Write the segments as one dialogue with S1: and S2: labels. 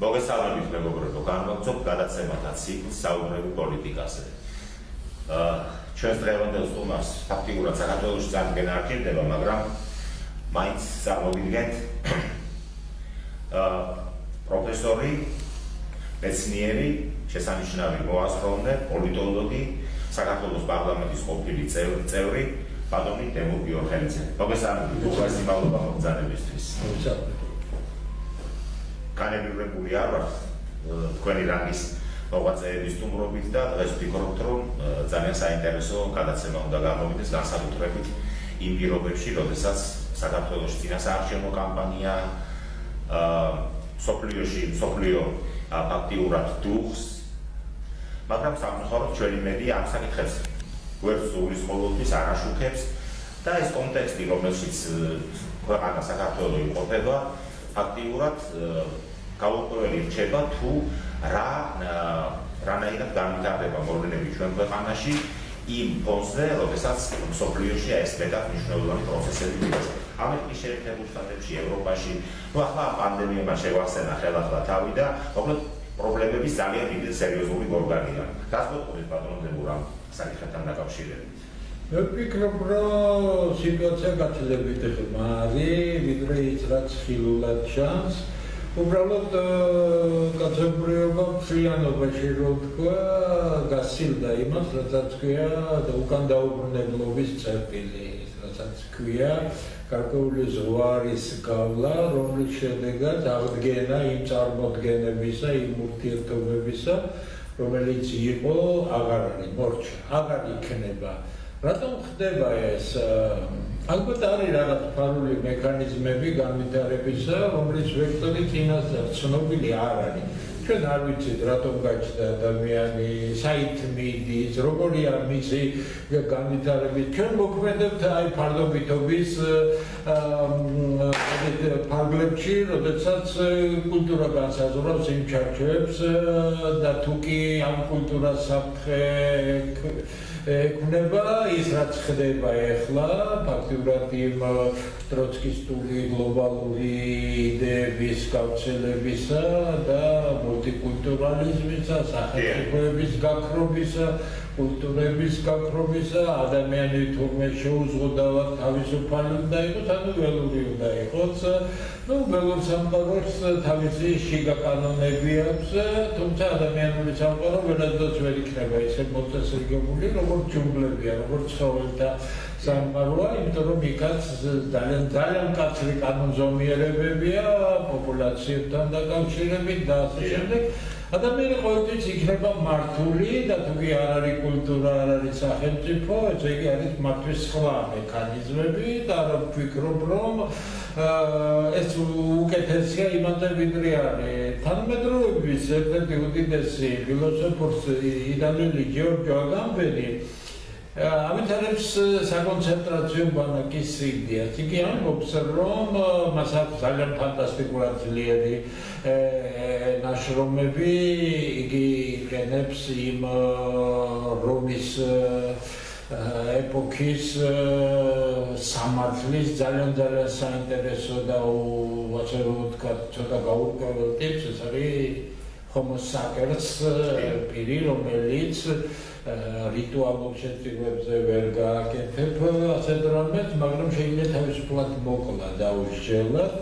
S1: მოგესალმებით მეგობრებო, განვაგრძობ გადაცემათა ციკლს საუბრები პოლიტიკაზე. აა ჩვენს დღევანდელ სტუმარს ფაქტიურად საქართველოს ძალიან არ ჭირდება, მაგრამ მაინც წარმოვიდგენთ აა პროფესორი, მეცნიერი, შესანიშნავი მოაზროვნე, პოლიტოლოგი, საქართველოს პარლამენტის ყოფილი წევრი, ბატონი დემო გიორგელიძე. მოგესალმებით, უხარსი მადლობა მოგზაურობისთვის. მოგესალმებით. განებრივებული არ ვარ თქვენი რანგის მოღვაწეების სტუმრობით და დღეს ვფიქრობთ რომ ძალიან საინტერესო გადაცემა უნდა გამოვიდეს განსაკუთრებით იმ პირობებში, როდესაც საქართველოს წინასაარჩევნო კამპანია აა სოფლიოში, სოფლიო აქტიურად დუხს მაგრამ სამწუხაროდ ჩვენი მედია ამ საკითხებს ვერ ზულის ყოველთვის არაშუქებს და ეს კონტექსტი რომელშიც ქვეყანა საქართველოს იმყოფება აქტიურად გაუკვირველი რჩება თუ რა რანაირად განვითარდება მოვლენები ჩვენ ქვეყანაში იმ ფონზე, როდესაც სოფლიოში ეს მეტად მნიშვნელოვანი პროცესები მიდის. ამერიკის შეერთებულ შტატებში, ევროპაში, ну ახლა პანდემიამ შევახსენა ხელახლა თავი და მოკლედ პრობლემების ძალიან დიდი სერიოზული გორგანია. რას მოყვით პატრონდებურ ამ საკითხებთან დაკავშირებით?
S2: მე ვფიქრობ, რომ სიტუაცია გაცილებით ხმარი, ვიდრე ის რაც ხილულად ჩანს. უბრალოდ კაცობრიობა ფრიანობაში რო თქვა გასილდა იმას რასაც ქვია და უკან დაუბრუნებლობის წერტილი რასაც ქვია გარკვეული ზღვარის გავლა რომლის შედეგად აღდგენა იმ წარმოდგენებისა იმ ურთიერთობებისა რომელიც იყო აღარ არის მორჩა აღარ იქნება რატომ ხდება ეს ალბათ არის რაღაც ფარული მექანიზმები განვითარებისა, რომლის ვექტორი წინასწარ ცნობილი არ არის. ჩვენ არ ვიცით რატომ გაჩნდა ადამიანი, საით მიდის, როგორია მისი განვითარება. ჩვენ მოქმედებთ აი ფარდობითობის ფარგლებში, როდესაც კულტურა განსაზღვრავს იმ ჩარჩოებს და თუ კი ამ კულტურას საფრთხე ექნება ის რაც ხდება ახლა ფაქტიურად იმ ტროცკისტული გლობალური იდეების გავრცელებისა და მულტიკულტურალიზმისა, სახელმწიფოების გაქრობისა, კულტურების გაქრობისა, ადამიანი თურმე შეუზღუდავად თავისუფალი უნდა იყოს, ანუ ველური უნდა იყოს. Ну ველურ სამყაროს თავისი შიგა კანონები აქვს, თუმცა ადამიანური სამყარო ვერასდროს ვერ იქნება ისე მოწესრიგებული, როგორც ჯუნგლებია, როგორც ცხოველთა სამყაროა, იმიტომ რომ იქაც ძალიან ძალიან კაცრი კანონზომიერებებია პოპულაციებთან დაკავშირებით და ასე შემდეგ. ადამიანი ყოველთვის იქნება მართული და თუ კი არ არის კულტურა, არ არის სახელმწიფო, ესე იგი არის მართვის სხვა მექანიზმები და რა ვფიქრობ, რომ ეს უკეთესია იმაზე ვიდრე არის. თანამედროვეობის ერთ-ერთი უდიდესი ფილოსოფოსი იტალიელი ჯორჯო აგამბენი ავითარებს საკონცენტრაციო ბანაკის იდეას. იგი ამბობს, რომ მას აქვს ძალიან ფანტასტიკური ძლიერი ნაშრომები, იგი იყენებს იმ რომის ეპოქის სამართლის ძალიან ძალიან საინტერესო და ასე რომ ვთქვა, ცოტა გაურკვეველ ტიპს, ეს არის sapiens პირი, რომელიც რიტუალურ შეწირვებზე ვერ გააკეთებ ასეთ რამეს, მაგრამ შეიძლება თავისუფლად მოკლა და უშელად.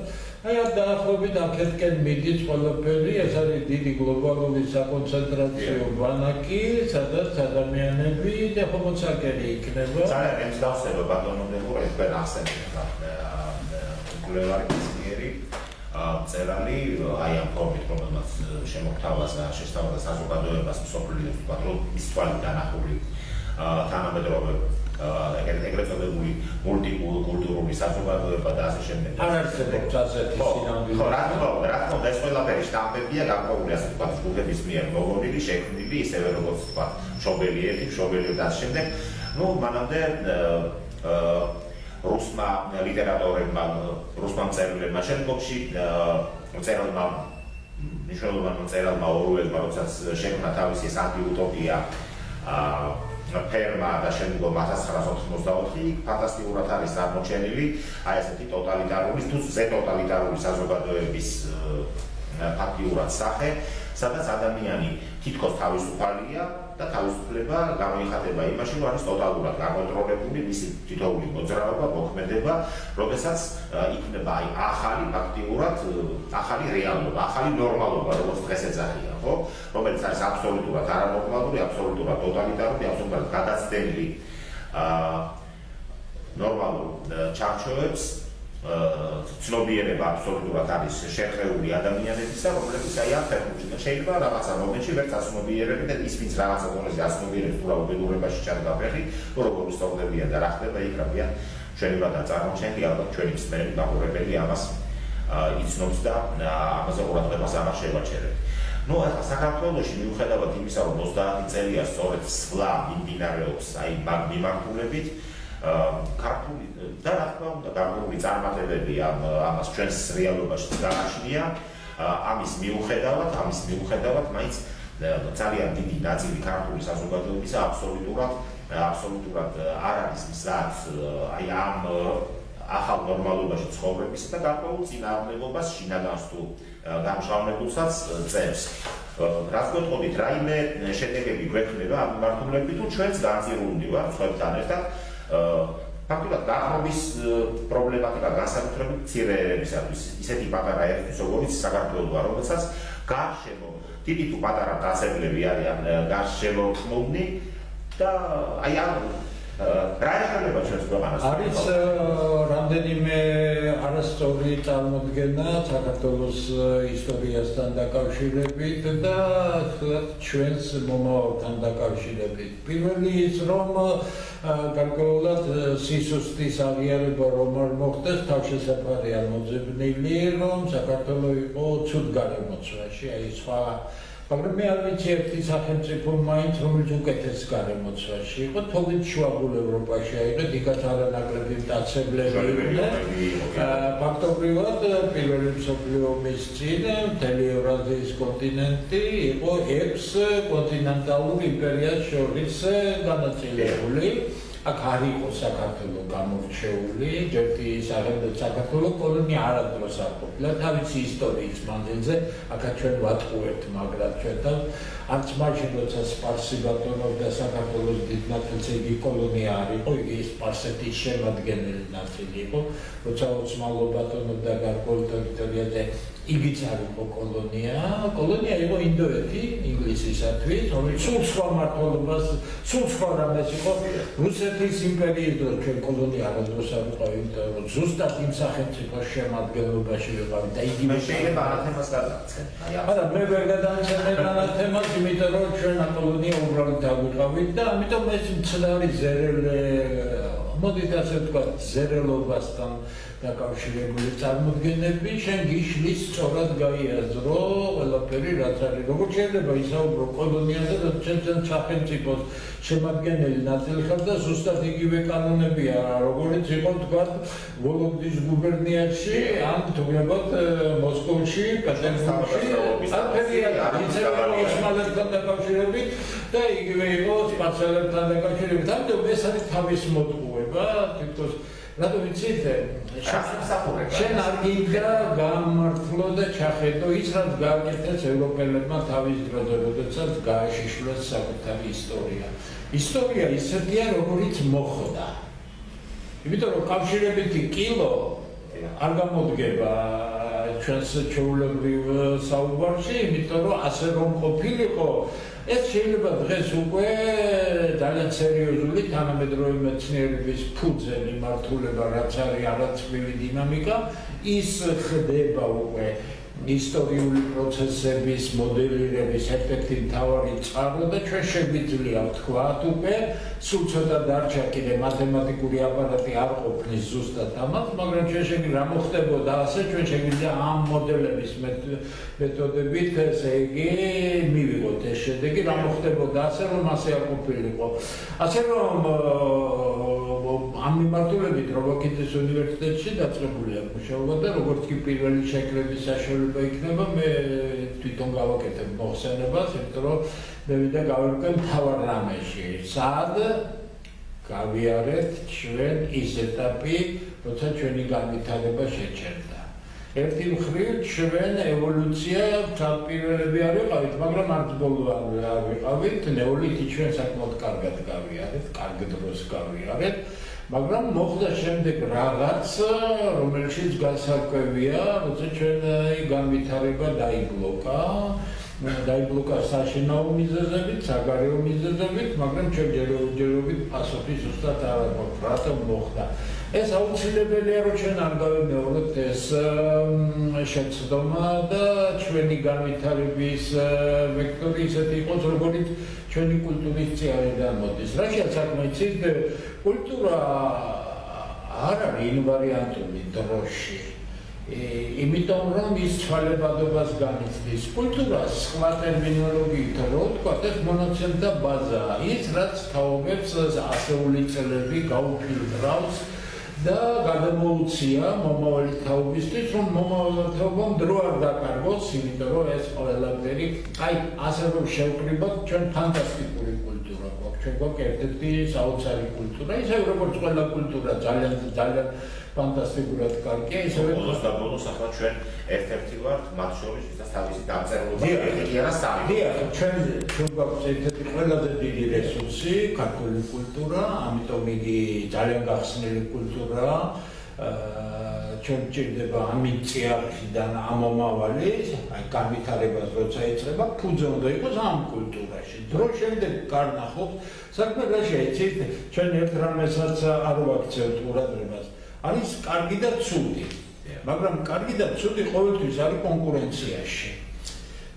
S2: აი ამ დაახლოებით აქეთკენ მიდის ყველაფერი, ეს არის დიდი გლობალური საკონცენტრაციო ბანაკი, სადაც ადამიანები და ჰომოცაკერი იქნება.
S1: ძალიან ემსგავსება ბატონობებული, თქვენ ახსენეთ გლობალური ძლიერი წერალი აი ამ ფორმით რომელმაც შემოგთავაზა შესთავაზა საზოგადოებას მსოფლიოს ვთქვათ რომ ის თვალი დანახული თანამედროვე ეგრეთ წოდებული მულტიკულტურული საზოგადოება და ასე შემდეგ.
S2: არ არსებობს ასეთი სინამდვილე
S1: ხო რა თქმა უნდა რა თქმა უნდა ეს ყველაფერი შტამპებია გამოყოლი ასე ვთქვათ ჯგუფების მიერ მოგონილი შექმნილი ისევე როგორც ვთქვათ შობელიერი შობელიო და ასე შემდეგ. ну მანამდე აა რუსმა ლიტერატორებმა, რუსმა მწერლებმა შემდგომში მწერალმა ნიშნულოვან მწერალმა ორუელმა როდესაც შექმნა თავისი ანტიუტოპია აა ფერმა და შემდგომ 1984 ფანტასტიკურად არის აღმოჩენილი აი ესეთი ტოტალიტარული თუ ზე ტოტალიტარული საზოგადოების ფაქტიურად სახე, სადაც ადამიანი თითქოს თავისუფალია და თავისუფლება გამოიხატება იმაში, რომ არის ტოტალურად გაკონტროლებული მისი თითოეული მოძრაობა, მოქმედება, როდესაც იქნება აი ახალი ფაქტიურად ახალი რეალობა, ახალი ნორმალობა, როგორც დღეს ეძახიან, ხო? რომელიც არის აბსოლუტურად არანორმალური, აბსოლუტურად ტოტალიტარული, აბსოლუტურად გადაცდენილი აა ნორმალურ ჩარჩოებს ცნობიერება აბსოლუტურად არის შეხრეული ადამიანებისა, რომლებიც აი ამ ფერმში და შეიძლება რაღაცა მომენტში ვერც აცნობიერები და ის ვინც რაღაცა დონეზე აცნობიერებს თუ რა უბედურებაში ჩადგა ფეხი, როგორ უსწავლებია და რა ხდება იქ რაბიან შეიძლება და წარმოჩენილი ალბათ ჩვენი მსმენელი მაყურებელი ამას იცნობს და ამაზე ყურადღებას ამას შევაჩერებ. ну ახლა საქართველოში მიუხედავად იმისა რომ 30 წელია სწორედ სვლა მიმდინარეობს აი მიმართულებით ქართული და რა თქმა უნდა გარკვეული წარმატებები ამ ამას ჩვენს რეალობაში გააჩნია ამის მიუხედავად ამის მიუხედავად მაინც ძალიან დიდი ნაწილი ქართული საზოგადოების აბსოლუტურად აბსოლუტურად არ არის მზად აი ამ ახალ ნორმალობაში ცხოვრების და გარკვეულ წინააღმდეგობას შინაგანს თუ გამშვალებულსაც წევს. რაც გეტყოდით, რაიმე შედეგები გვექნება ამ მიმართულებით თუ ჩვენც განწირულნი ვარ სხვებთან ერთად ფაქტობრივად დახრობის პრობლემატიკა განსაკუთრებით მცირეებისათვის ისეთი პატარა ერთის როგორც საქართველოს რომელსაც გარშემო დიდი თუ პატარა დაწესებულები არიან გარშემო ხმოვნი და აი ამ რა შეიძლება ჩვენს ქვეყანას
S2: არის რამდენიმე არასწორი წარმოდგენა საქართველოს ისტორიასთან დაკავშირებით და ჩვენს მომავალთან დაკავშირებით. პირველი ის რომ გარკვეულად სისუსტის აღიარება რომ არ მოხდეს თავშესაფარია მოძებნილი რომ საქართველოს იყო ცუდ გარემოცვაში აი სხვა მაგრამ მე არ ვიცი ერთი სახელმწიფო მაინც რომელიც უკეთეს გარემოცვაში. იყო თოვით შუაგულ ევროპაში აიღეთ იქაც არანაკლები მტაცებლები და ფაქტობრივად პირველი მსოფლიო ომის წინ მთელი ევრაზიის კონტინენტი იყო ექვს კონტინენტალურ იმპერიას შორის განაწილებული აქ არ იყო საქართველოს გამორჩეული, ჯერტი სახელმწიფო საქართველოს კოლონია არადროს არ ყოფილა, თავისი ისტორიის მანძილზე, აქაც ჩვენ ვატყუებთ, მაგრამ ჩვენთან არც მაშინ როცა სპარსი ბატონობდა საქართველოს დიდ ნაწილზე იგი კოლონია არ იყო, იგი სპარსეთის შემადგენელი ნაწილი იყო, როცა ოცმალო ბატონობდა გარკვეულ ტერიტორიაზე იგიც არ იყო კოლონია, კოლონია იყო ინდოეთი ინგლისისათვის, რომელიც სულ სხვა მართლობას, სულ სხვა რამეს იყო. რუსეთის იმპერიის დროს ჩვენ კოლონია არ დროს არ იყო, იმიტომ რომ ზუსტად იმ სახელმწიფოს შემადგენლობაში ვიყავით და იგი
S1: შეიძლება ანათემას გადაგცენ. აი
S2: ახლა მე ვერ გადავცემე ანათემას, იმიტომ რომ ჩვენ კოლონია უბრალოდ დავიყავით და ამიტომ ეს მცდარი ზერელე მოდით ასე ვთქვა ზერელობასთან დაკავშირებული წარმოდგენები შენ გიშლის სწორად გაიაზრო ყველაფერი რაც არის. როგორც შეიძლება ისაუბრო კოლონიაზე და ჩვენთან სახელმწიფოს შემადგენელი ნაწილი ხარ და ზუსტად იგივე კანონებია როგორც იყო თქვა ვოლოგდის გუბერნიაში ან თუნდაც მოსკოვში პეტერბურგში. აფერია ისევ ოსმალეთთან დაკავშირებით და იგივე იყო სპარსელებთან დაკავშირებით. ამიტომ ეს არის თავის მოტყუება თვითონ რატო ვიცით შენ არ გინდა გამართლო და ჩახედო ის რაც გააკეთეს ევროპელებმა თავის დროზე როდესაც გააშიშვლეს საკუთარი ისტორია. ისტორია ისეთია როგორიც მოხდა იმიტომ რომ კავშირებითი კილო არ გამოდგება ჩვენს ჩვეულებრივ საუბარში იმიტომ რომ ასე რომ ყოფილიყო ეს შეიძლება დღეს უკვე ძალიან სერიოზული თანამედროვე მეცნიერების ფუძე მიმართულება რაც არის არაცვლილი დინამიკა ის ხდება უკვე ისტორიული პროცესების მოდელირების ერთ-ერთი მთავარი წყარო და ჩვენ შეგვიძლია ვთქვათ უკვე სულ ცოტა დარჩა კიდე მათემატიკური აპარატი არ ყოფნის ზუსტად ამას, მაგრამ ჩვენ შეგვიძლია რა მოხდებოდა ასე ჩვენ შეგვიძლია ამ მოდელების მეთოდებით ესე იგი მივიღოთ ეს შედეგი რა მოხდებოდა ასე რომ ასე არ ყოფილიყო. ასე რომ ამ მიმართულებით რობოკიტის უნივერსიტეტში დაწყებულია მუშაობა და როგორც კი პირველი შეკრების საშუალება იქნება, მე თვითონ გავაკეთებ მოხსენებას, იმიტომ რომ მე ვიდა გავერკვე მთავარ რამეში. სად გავიარეთ ჩვენ ის ეტაპი, როცა ჩვენი განვითარება შეჩერდა. ერთი მხრივ ჩვენ ევოლუცია თავპირველები არ ვიყავით, მაგრამ არც ბოლო არ ვიყავით, ნეოლითი ჩვენ საკმაოდ კარგად გავიარეთ, კარგ დროს გავიარეთ. მაგრამ მოხდა შემდეგ რაღაც, რომელშიც გასაკვებია, როცა ჩვენი განვითარება დაიბლოკა. დაიბლოკა საშინაო მიზეზებით, საგარეო მიზეზებით, მაგრამ ჩვენ ჯერჯერობით პასუხი ზუსტად არ აქვს, რატომ მოხდა. ეს აუცილებელია, რომ ჩვენ არ გავიმეორებთ ეს შეცდომა და ჩვენი განვითარების ვექტორი ისეთი იყოს, როგორც ჩვენი კულტურის წიაღიდან მოდის. რა შეიძლება იცით, კულტურა არ არის ინვარიანტული დროში. იმიტომ რომ ის ცვალებადობას განიცდის კულტურას სხვა ტერმინოლოგიით რო თქვა ეს მონოცენტა ბაზაა ის რაც თაობებს ასეული წლები გაუფილტრავს და გადამოუცია მომავალი თაობისთვის რომ მომავალი თაობამ დრო არ დაკარგოს იმიტომ რომ ეს ყველაფერი აი ასე რომ შევკრიბოთ ჩვენ ფანტასტიკური ჩვენ გვაქვს ერთ-ერთი საოცარი კულტურა ისე როგორც ყველა კულტურა ძალიან ძალიან ფანტასტიკურად კარგია ისევე
S1: ბოლოს და ბოლოს ახლა ჩვენ ერთ-ერთი ვართ მათ შორის ვისაც თავისი დამწერლობა ეხი არა სამი.
S2: დიახ ჩვენ ჩვენ გვაქვს ერთ-ერთი ყველაზე დიდი რესურსი ქართული კულტურა ამიტომ იგი ძალიან გახსნილი კულტურაა ჩვენ ჭირდება ამით წიაღიდან ამომავალი აი განვითარებას როცა ეწება ფუძე უნდა იყოს ამ კულტურაში დრო შემდეგ კარნახობს საქმე რა შეიძლება ჩვენ ერთ რამესაც არ ვაქცევთ ყურადღებას არის კარგი და ცუდი. მაგრამ კარგი და ცუდი ყოველთვის არის კონკურენციაში.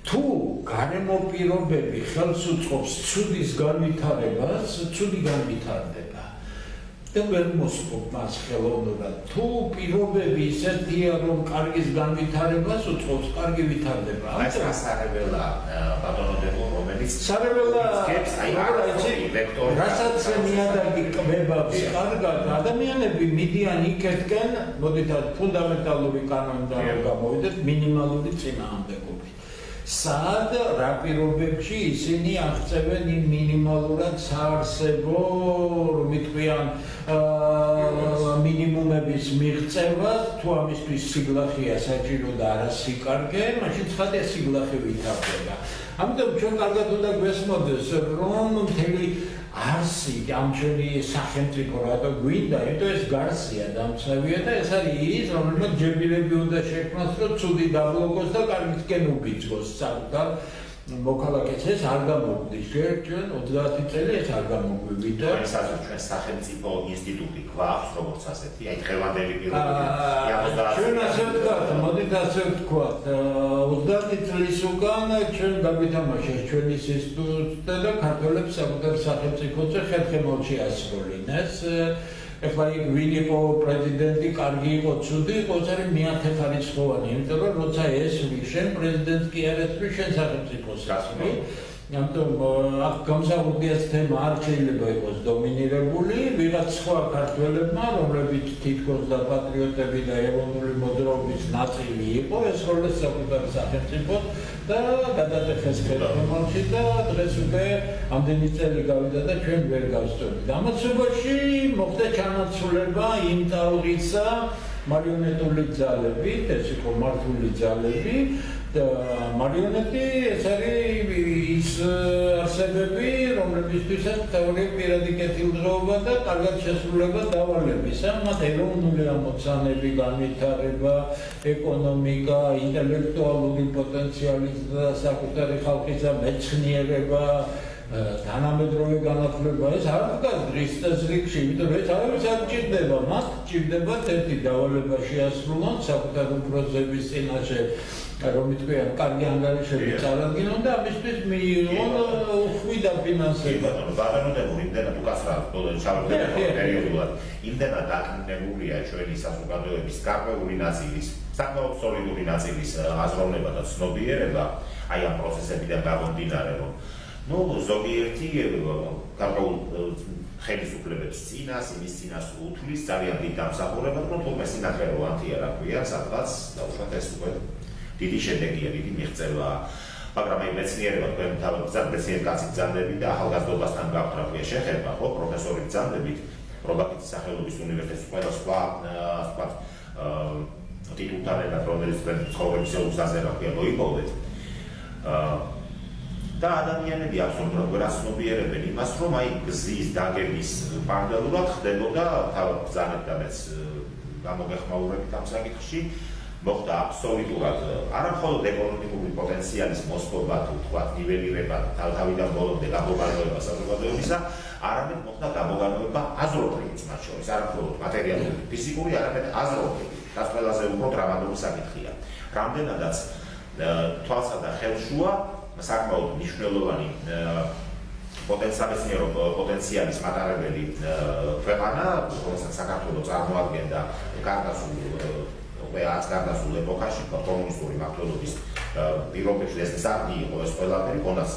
S2: თუ გარემო პირობები ხელს უწყობს ცუდის განვითარებას, ცუდი განვითარდება. და ვერ მოსწობ მას ხელოვნურად. თუ პირობები ისეთია, რომ კარგის განვითარებას უწყობს, კარგი ვითარდება.
S1: ეს ასარებელა ბატონოდებო, რომელიც
S2: სარებელა ვექტორი, რასაც ნიადაგი კვებავს კარგად, ადამიანები მიდიან იქეთკენ, მოდით ფუნდამენტალური კანონიდან გამოვიდეთ მინიმალური წინააღმდეგობით. სად რა პირობებში ისინი აღწევენ იმ მინიმალურად საარსებო რომ იტყვიან მინიმუმების მიღწევას თუ ამისთვის სიგლახია საჭირო და არა სიკარგე მაშინ ცხადია სიგლახე ვითარდება. ამიტომ ჩვენ კარგად უნდა გვესმოდეს რომ მთელი არსი გამჩენი სახელმწიფო რატო გვინდა? იმიტომ ეს გარსია დამცავია და ეს არის ის რომელმაც ჯებირები უნდა შექმნას რომ ცუდი დაბლოკოს და კარგისკენ უბიძგოს საკუთარ მოქალაქეს ეს არ გამოგვდის ჩვენ 30 წელი ეს არ გამოგვივიდა.
S1: და ეს ასე ჩვენ სახელმწიფო ინსტიტუტი გვაქვს როგორც ასეთი აი ხელანდელი პირობები
S2: ჩვენ ასე ვთქვათ მოდით ასე ვთქვათ 30 წლის უკან ჩვენ გავითამაშეს ჩვენი ინსტიტუტი და ქართველებს საკუთარ სახელმწიფოზე ხერხემალში ასრულინეს ეხლა იქ ვინ იყო პრეზიდენტი, კარგი იყო, ცუდი იყო, ზარი მეათე ხარისხოვანი, იმიტომ რომ როცა ეს ვიშენ პრეზიდენტი კი არ ეცვი შენ სახელმწიფოს გასული. ამიტომ აქ გამსაუბრდიას თემა არ შეიძლება იყოს დომინირებული, ვიღაც სხვა ქართველებმა, რომლებიც თითქოს და პატრიოტები და ეროვნული მოძრაობის ნაწილი იყო, ეს როლეს საკუთარ სახელმწიფოს და გადადეხეს ხელმომში და დღეს უკვე ამდენი წელი გავიდა და ჩვენ ვერ გავსწორდით. ამაცობაში მოხდა ჩანაცვლება იმ ტალღისა მარიონეტული ძალები, ეს იყო მართული ძალები მარიონეტი ეს არის ის არსებები, რომლებისთვისაც თეორია პირადი კეთილდღეობა და კარგად შესრულება დავალების. ამათ ეროვნული ამოცანები, განვითარება, ეკონომიკა, ინტელექტუალური პოტენციალი და საკუთარი ხალხის მეცნიერება თანამედროვე განათლება ეს არ დგას დღის წესრიგში, იმიტომ რომ ეს არის არ ჭირდება, მათ ჭირდება ერთი დავალება შეასრულონ საკუთარ უფროსების წინაშე რომ იტყვიან კარგი ანგარიშები წარადგინონ და ამისთვის მიიღონ უხვიდა ფინანსები.
S1: ბაღანოდებული იმდენად ბოლოს ჩავდება პერიოდულად. იმდენად დაკნინებულია ჩვენი საზოგადოების გარკვეული ნაწილის, საკმაოდ სოლიდური ნაწილის აზროვნება და ცნობიერება აი ამ პროცესებიდან გამომდინარე, რომ ნუ ზოგიერთი გარკვეულ ხელისუფლებებს წინას, იმის წინას უთulis ძალიან დიდ დამსახურებას, რომ თუმცა სინათლე რო ანტია რა ქვია, სადღაც დაუშვათ ეს უკვე დიდი შედეგია, დიდი მიღწევა. მაგრამ აი მეცნიერება თქვენ თავად ზანდეციერ კაცი ზანდები და ახალგაზრდობასთან გაქვთ რა ქვია შეხება, ხო, პროფესორი ზანდებით, პრობაკის სახელობის უნივერსიტეტის ყველა სხვა სხვა ტიტულთან ერთად რომელიც ცხოვრების ეუზაზე რა ქვია მოიპოვეთ. აა და ადამიანები აბსოლუტურად გვერაცნობიერებენ იმას რომ აი გზის დაგების პარალელურად ხდებოდა თავად მეც გამოგეხმაურებით ამ საკითხში მოხდა აბსოლუტურად არა მხოლოდ ეკონომიკური პოტენციალის მოსპობა თუ თქვა ნიველირება თავთავიდან ბოლომდე გამოგანოება საზოგადოებისა არამედ მოხდა გამოგანოება აზროვნების მათ შორის არა მხოლოდ მატერიალური ფიზიკური არამედ აზროვნების რაც ყველაზე უფრო დრამატული საკითხია რამდენადაც თვალსა და ხელშუა საკმაოდ მნიშვნელოვანი პოტენციალის პოტენციალის მატარებელი ქვეყანა, რომელსაც საქართველოს წარმოადგენდა კარგასულ უკვე აც კარგასულ ეპოქაში კომუნისტური მართლობის პირობებში ეს ზარდი იყო ეს ყველაფერი კონას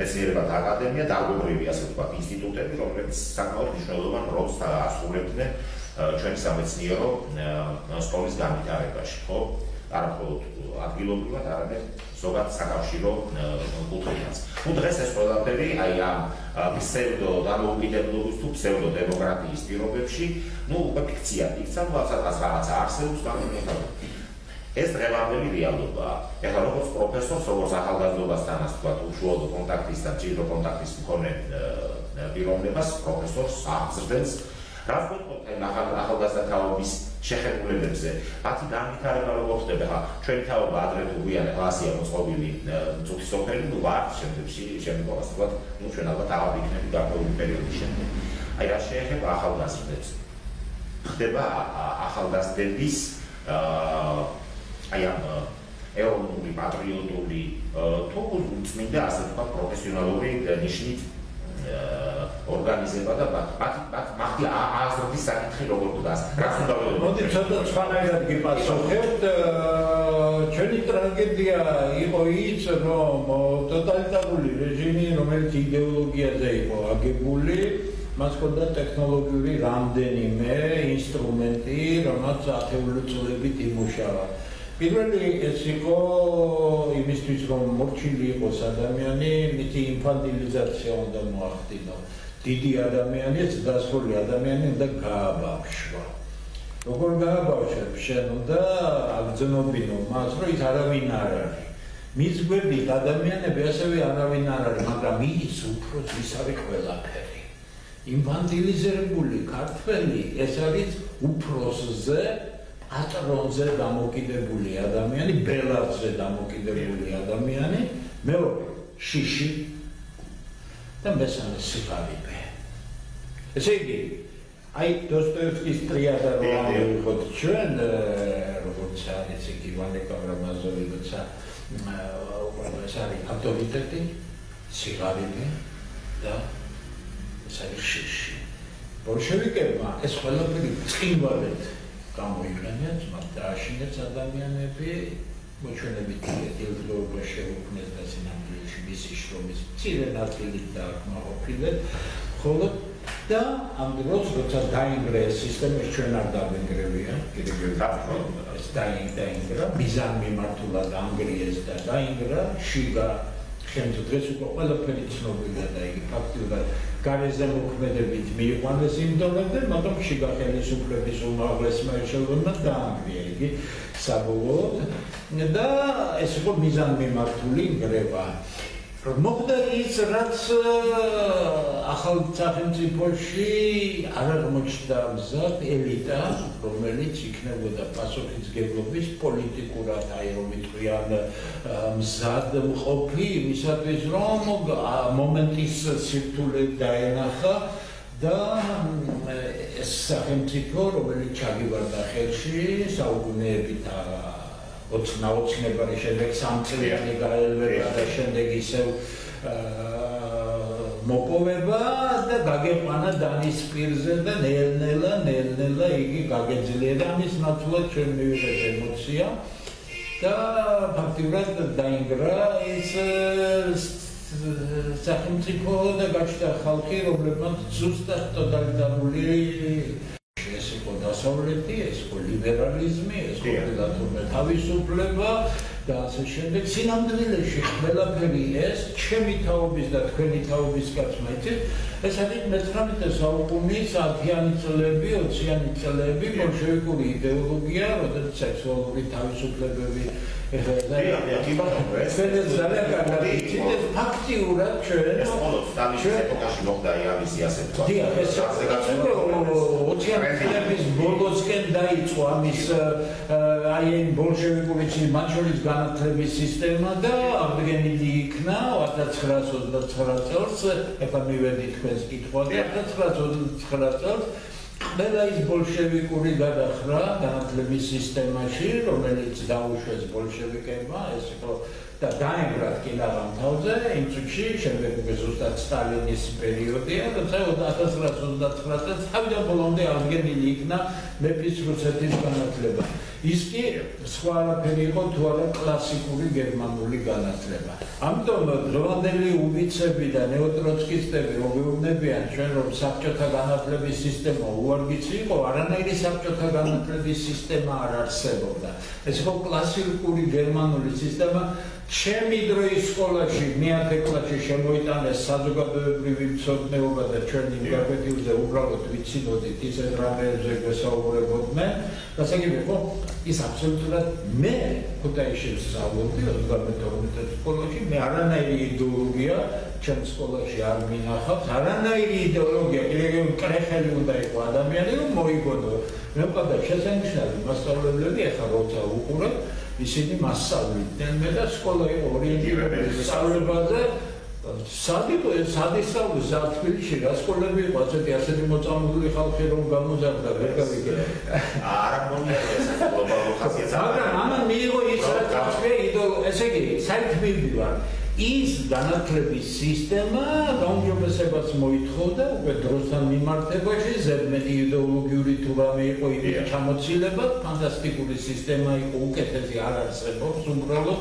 S1: მეცნიერებათა აკადემია და აგრობრივი ასე ვთქვათ ინსტიტუტები, რომლებიც საკმაოდ მნიშვნელოვან როლს ასრულებდნენ ჩვენი სამეცნიერო სკოლის განვითარებაში, ხო? არა მხოლოდ ადგილობრივად, არამედ ზოგადად საკავშირო კულტურას. ну დღეს ეს ყველაფერი აი ამ ფსევდო დამოუკიდებლობის თუ ფსევდო დემოკრატიის პირობებში, ну უკვე ფიქცია, იქცა თუ რაღაც რაღაცა არსებობს გამომიხატება. ეს დღევანდელი რეალობაა. ეხლა როგორც პროფესორს, როგორც ახალგაზრდობასთან ასე ვთქვათ, უშუალო კონტაქტის და ჭირო კონტაქტის მქონე პიროვნებას პროფესორს აღზრდებს რაც ვთქვათ აი ახალგაზრდა თაობის შეხედულებებზე? მათი განვითარება როგორ ხდება? ჩვენი თაობა ადრე თუ გვიან კლასია მოწყობილი წუთი სოფელი ნუ ვარ შემდეგში შემდგომ ასე ვთქვათ ნუ ჩვენ ალბათ აღარ ვიქნები გარკვეული პერიოდის შემდეგ. აი რა შეეხება ახალგაზრდებს? ხდება ახალგაზრდების აი ამ ეროვნული პატრიოტული თუ წმინდა ასე ვთქვათ პროფესიონალური ნიშნით ორგანიზება და მათ მათ მათი აზრობის საკითხი როგორ დგას. რას უნდა ვეუბნები?
S2: მოდი ცოტა სხვანაირად გიპასუხებთ. ჩვენი ტრაგედია იყო ის, რომ ტოტალიტარული რეჟიმი, რომელიც იდეოლოგიაზე იყო აგებული, მას ჰქონდა ტექნოლოგიური რამდენიმე ინსტრუმენტი, რომელიც ათეული წლებით იმუშავა. პირველი ეს იყო იმისთვის რომ მორჩილი იყოს ადამიანი, მითი ინფანტილიზაცია უნდა მოახდინო. დიდი ადამიანი, ძდასრული ადამიანი უნდა გააბავშვა. როგორ გააბავშვებ? შენ უნდა აგზნობინო მას, რომ ის არავინ არ არის. მის გვერდით ადამიანები ასევე არავინ არ არის, მაგრამ ის უფრო ის არის ყველაფერი. ინფანტილიზებული ქართველი ეს არის უფროსზე ატრონზე დამოკიდებული ადამიანი, ბელარზე დამოკიდებული ადამიანი, მეორე შიში და მესამე სიგარები. ესე იგი, აი დოსტოევსკის ტრიადა რომ ვიღოთ ჩვენ, როგორც არის იგი ვანე კამრამაზოვი როცა ეს არის ავტორიტეტი, სიგარები და ეს არის შიში. ბოლშევიკებმა ეს ყველაფერი წინვალეთ გამოიყენეთ, მათ დააშინეთ ადამიანები, მოჩვენებით დილდროობა შეუქმნეს და სინამდვილეში მისი შრომის მცირე ნაწილი დააკმაყოფილეთ, ხოლო და ამ დროს როცა დაინგრა ეს სისტემა ჩვენ არ დაგვინგრევია, კიდევ ეს დაინგრა, მიზან მიმართულად ანგრიეს და დაინგრა, შიგა ხელთ დღეს უკვე ყველაფერი ცნობილია და იგი ფაქტიურად გარეზე მოქმედებით მიიყვანეს იმ დონემდე, მაგრამ შიგა ხელისუფლების უმაღლესმა ეშელონმა დაანგრია იგი საბოლოოდ. და ეს იყო მიზანმიმართული გრევა. მოხდა ის რაც ახალ სახელმწიფოში არ აღმოჩნდა მზად ელიტა რომელიც იქნებოდა პასუხისგებლობის პოლიტიკურად აი რომ ვიტყვიან მზად მყოფი იმისათვის რომ მომენტის სირთულე დაენახა და ეს სახელმწიფო რომელიც ჩაგიბარდა ხელში საუკუნეებით ოცნაოცნებარი შემდეგ სამწლიანი გაელვება და შემდეგ ისევ მოპოვება და გაგეყვანა დანის პირზე და ნელ-ნელა ნელ-ნელა იგი გაგეძლიერა მის ნაცვლად ჩვენ მივიღეთ ემოცია და ფაქტიურად დაინგრა ის სახელმწიფო და გაჩნდა ხალხი რომლებმაც ზუსტად ტოტალიტარული დასავლეთი, ეს ხო ლიბერალიზმი, ეს ხო თვითონ თავისუფლება და ასე შემდეგ. სინამდვილეში ყველაფერი ეს ჩემი თაობის და თქვენი თაობის გაცმა იცით. ეს არის მე-19 საუკუნის 10-იანი წლები, 20-იანი წლები, ბოლშევიკური იდეოლოგია, როდესაც სექსუალური თავისუფლებები ეხლა ეს ძალიან კარგი ის ფაქტიურად ჩვენ
S1: ეს მხოლოდ სტალინის ეპოქაში მოხდა იამისი ასე თქვა.
S2: დიახ, ეს ოციანების ბოლოსკენ დაიწყო ამის აი ამ ბოლშევიკური მანჩურის განათლების სისტემა და აღდგენილი იქნა 1929 წელს, ეხლა მივედი თქვენს კითხვაზე, 1929 წელს ყველა ის ბოლშევიკური გადახრა განათლების სისტემაში, რომელიც დაუშვეს ბოლშევიკებმა, ეს იყო და დაემგრათ კინაღამ თავზე, იმ წუთში შემდეგ ზუსტად სტალინის პერიოდია, როცა 1929 წელს თავიდან ბოლომდე აღდგენილი იქნა მეფის რუსეთის განათლება. ის კი სხვა არაფერი იყო თუ არა კლასიკური გერმანული განათლება. ამიტომ დროვანდელი უბიცები და ნეოტროცკისტები მოგეუბნებიან ჩვენ რომ საბჭოთა განათლების სისტემა უარგიცი იყო, არანაირი საბჭოთა განათლების სისტემა არ არსებობდა. ეს იყო კლასიკური გერმანული სისტემა, ჩემი დროის სკოლაში მეათე კლასში შემოიტანეს საზოგადოებრივი მცოდნეობა და ჩვენი გაკვეთილზე უბრალოდ ვიცინოდით ისე დრამებზე გასაუბრებოდნენ და საგები ხო? ის აბსოლუტურად მე ქუთაისში ვსწავლობდი 32 სკოლაში მე არანაირი იდეოლოგია ჩემ სკოლაში არ მინახავს არანაირი იდეოლოგია კიდევ კრეხელი უნდა იყო ადამიანი რომ მოიგონო. მე მყავდა შესანიშნავი მასწავლებლები ახლა როცა უყურებ ისინი მასწავლებდნენ მე და სკოლა ორიენტირებული სწავლებაზე სადიკო სადისწავლე ზათბილისში რა სკოლები იყო ასეთი ასეთი მოწამლული ხალხი რომ გამოზარდა ვერ გავიგე.
S1: არა მომია ეს გლობალურ ხასიათს
S2: მაგრამ ამან მიიღო ის რა თქმა უნდა ესე იგი საერთმივი ვარ ის განათლების სისტემა გაუმჯობესებას მოითხოვდა უკვე დროსთან მიმართებაში ზედმეტი იდეოლოგიური თუ რამე იყო იმის ჩამოცილება ფანტასტიკური სისტემა იყო უკეთესი არ არსებობს უბრალოდ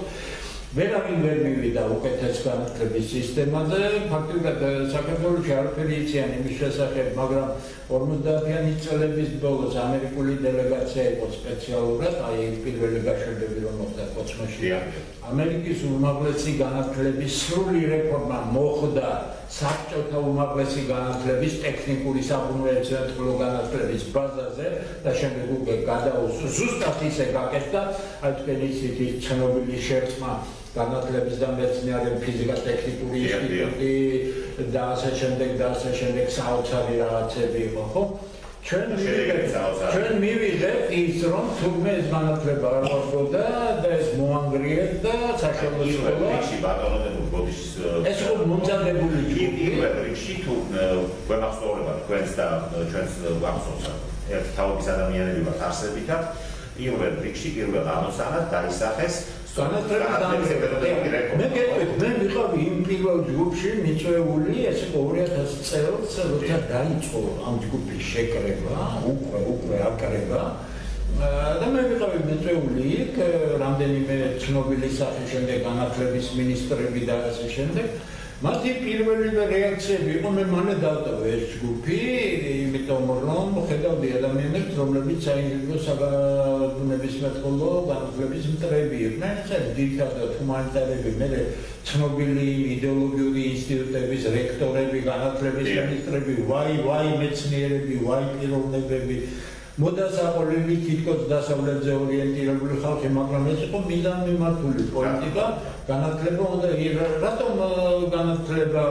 S2: ვერავინ ვერ მივიდა უკეთეს განათლების სისტემაზე. ფაქტობრივად საქართველოს არაფერი იციან იმის შესახებ მაგრამ 50-იანი წლების ბოლოს ამერიკული დელეგაცია იყო სპეციალურად აი ეს პირველი გაშვებები რომ მოხდა კოცმაში ამერიკის უმაღლესი განათლების სრული რეფორმა მოხდა საბჭოთა უმაღლესი განათლების ტექნიკური საბუნებისმეტყველო განათლების ბაზაზე და შემდეგ უკვე გადაუსვა ზუსტად ისე გაკეთდა. აი თქვენი ისეთი ცნობილი შერწყმა განათლების და მეცნიერების ფიზიკა ტექნიკური ინსტიტუტი და ასე შემდეგ და ასე შემდეგ საოცარი რაღაცები იყო ხო? ჩვენ მივიღეთ ჩვენ მივიღეთ ის რომ თურმე ეს განათლება არ ვარგოდა და ეს მოანგრიეთ და საშუალო სკოლა
S1: ისე ბატონო ბოდიშის
S2: ეს რომ მომზადებული
S1: პირველ რიგში თუ გვემახსოვრება თქვენს და ჩვენს ვახსოვს ერთ თაობის ადამიანები ვართ არსებითად პირველ რიგში პირველ ამოცანად დაისახეს
S2: მე გეტყვით, მე ვიყავი იმ პირველ ჯგუფში მიწვეული, ეს 2000 წელს, როცა დაიწყო ამ ჯგუფის შეკრება, უკვე უკვე აკრება. და მე ვიყავი მიწვეული იქ, რამდენიმე ცნობილი სახის შემდეგ განათლების ministrები და ასე შემდეგ. მათი პირველი რეაქციები იყო მე მანე დავტოვე ეს ჯგუფი, იმიტომ რომ ხედავდი ადამიანებს, რომლებიც საინჟინრო საბუნების მეტყოლო განათლების მტრები იყვნენ, ხა დიდად ჰუმანიტარები, მე ცნობილი იდეოლოგიური ინსტიტუტების რექტორები, განათლების მინისტრები, ვაი, ვაი მეცნიერები, ვაი პიროვნებები. მოდასაყოლილი თითქოს დასავლეთზე ორიენტირებული ხალხი, მაგრამ ეს იყო მიზან მიმართული პოლიტიკა, განათლება უნდა რატომ განათლება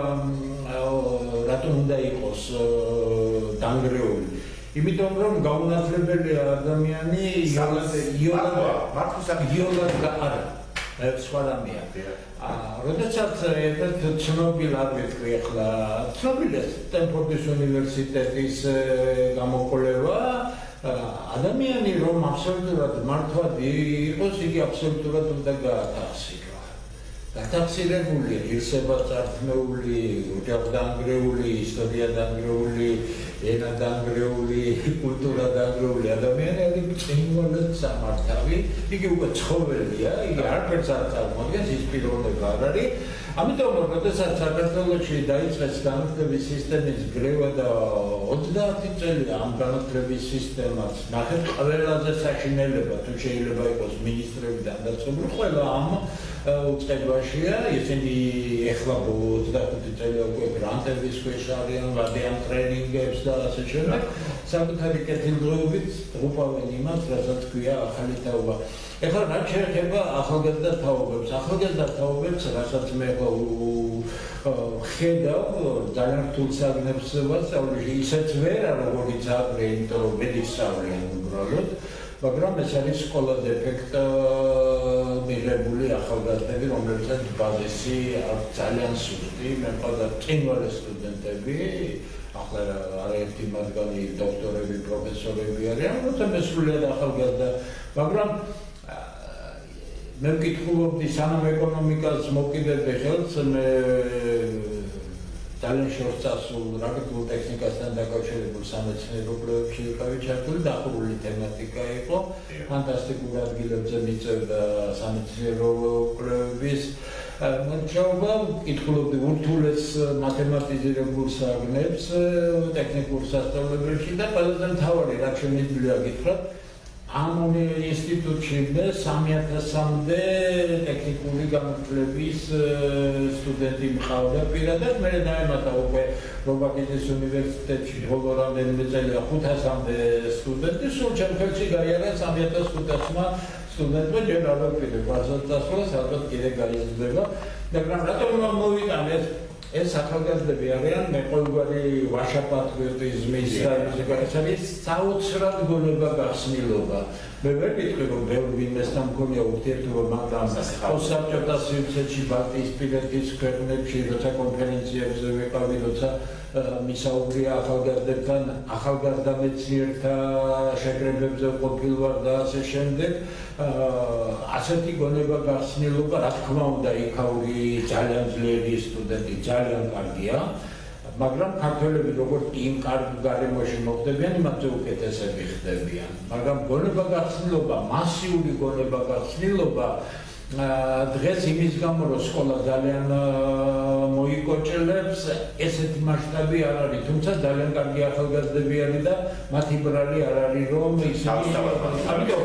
S2: რატომ უნდა იყოს დანგრეული? იმიტომ რომ გაუნათლებელი ადამიანი იოლად იოლად
S1: მართლაც
S2: იოლად და არა სხვა რამეა. აა, როდესაც ერთ ცნობილ ადვეტყვი ახლა ცნობილი სტენფორდის უნივერსიტეტის გამოკვლევა ადამიანი რომ აბსოლუტურად მართლად იყოს, იგი აბსოლუტურად უნდა გაათახსინოს. დათახსირებული, ღირსება წარქმეული, ოჯახდანგრეული, ისტორია დანგრეული, ენა დანგრეული, კულტურა დანგრეული ადამიანები წინვალად სამართავი, იგი უკვე ცხოველია, იგი არაფერს არ წარმოადგენს, ის პიროვნება არ არის. ამიტომ როდესაც საქართველოში დაიწყეს განათლების სისტემის გრევა და 30 წელი ამ განათლების სისტემას ნახეთ ყველაზე საშინელება თუ შეიძლება იყოს მინისტრებიდან და ცნობილი ყველა ამ უწყებაშია. ისინი ეხლა 25 წელი უკვე გრანტების ქვეშ არიან ვადიან ტრენინგებს და ასე შემდეგ. საკუთარი კეთილდღეობით უყავენ იმას რასაც ქვია ახალი თაობა ეხლა რა შეიძლება ახალგაზრდა თაობებს? ახალგაზრდა თაობებს რასაც მე ხედავ ძალიან რთულ საგნებს ვასწავლე ისეც ვერ როგორიც აღრე იმიტომ რომ მე ისწავლე უბრალოდ მაგრამ ეს არის სკოლა დეფექტა მიღებული ახალგაზრდები, რომელთაც ბაზისი ძალიან სუსტი, მე ყველა წინვალე სტუდენტები, ახლა არაერთი მათგანი დოქტორები, პროფესორები არიან, როცა მე სრულიად ახალგაზრდა, მაგრამ მე მკითხულობდი სანამ ეკონომიკას მოკიდებ ხელს, მე ძალიან შორს წასულ რაკეტულ ტექნიკასთან დაკავშირებულ სამეცნიერო პროექტში ვიყავი ჩართული, დახურული თემატიკა იყო. ფანტასტიკურ ადგილებზე მიწევდა სამეცნიერო პროექტის მორჩაობა, კითხულობდი ურთულეს მათემატიზირებულ საგნებს ტექნიკურ სასწავლებელში და ყველაზე მთავარი რაც შემიძლია გითხრათ, ამ ინსტიტუტში და 3000-მდე ტექნიკური განათლების სტუდენტი მყავდა პირადად. მე დაემატა უკვე რობაკიძის უნივერსიტეტში ბოლო რამდენიმე წელია 500-მდე სტუდენტი. სულ ჩემში გაიარა 3500-მა სტუდენტმა ჯერ არ ვიყიდე ბაზას დასვლა სადღაც კიდე გაიზრდება. მაგრამ რატომ მოვიტანეთ ეს ახალგაზრდები არიან მე ყოველგვარი ვაშაპატრიოტიზმის და ეს არის საოცრად გონება გახსნილობა მე ვერ ვიტყვი რომ ბევრი ვინმესთან მქონია ურთიერთობა მაგრამ ოსაბჭოთა სივრცეში ბალტიისპირეთის ქვეყნებში როცა კონფერენციებზე ვიყავი როცა მისაუბრია ახალგაზრდებთან, ახალგაზრდა მეცნიერთა შეკრებებზე ყოფილვარ და ასე შემდეგ. ასეთი გონება გახსნილობა, რა თქმა უნდა, იქაური ძალიან ძლიერი სტუდენტი, ძალიან კარგია. მაგრამ ქართველები როგორც იმ კარგ გარემოში მოხდებიან, იმათზე უკეთესები ხდებიან. მაგრამ გონება გახსნილობა, მასიური გონება გახსნილობა დღეს იმის გამო რომ სკოლა ძალიან მოიკოჭლებს ესეთი მასშტაბი არ არის. თუმცა ძალიან კარგი ახალგაზრდები არის და მათი ბრალი არ არის რომ ისინი ამიტომ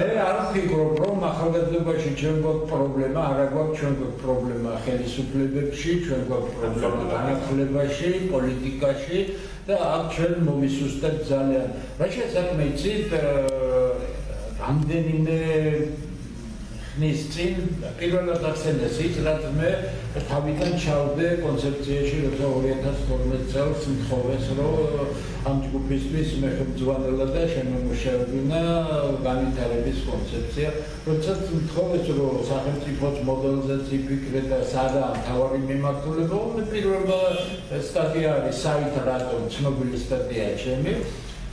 S2: მე არ ვფიქრობ რომ ახალგაზრდობაში ჩვენ გვაქვს პრობლემა არა გვაქვს ჩვენ გვაქვს პრობლემა ხელისუფლებებში ჩვენ გვაქვს პრობლემა განათლებაში პოლიტიკაში და აქ ჩვენ მოვისუსტებთ ძალიან. რა შეიძლება იცით რამდენიმე ხნის წინ პირველად ახსენეს ის, რაც მე თავიდან ჩავდე კონცეფციაში, როცა 2012 წელს მთხოვეს, რომ ამ ჯგუფისთვის მე ხმძვანელა და შემომშევინა განვითარების კონცეფცია, როცა მთხოვეს, რომ სახელმწიფოს მოდელზეც იფიქრე და სადა თავარი მიმართულება, მე პირველ სტატია არის საით რატომ ცნობილი სტატია ჩემი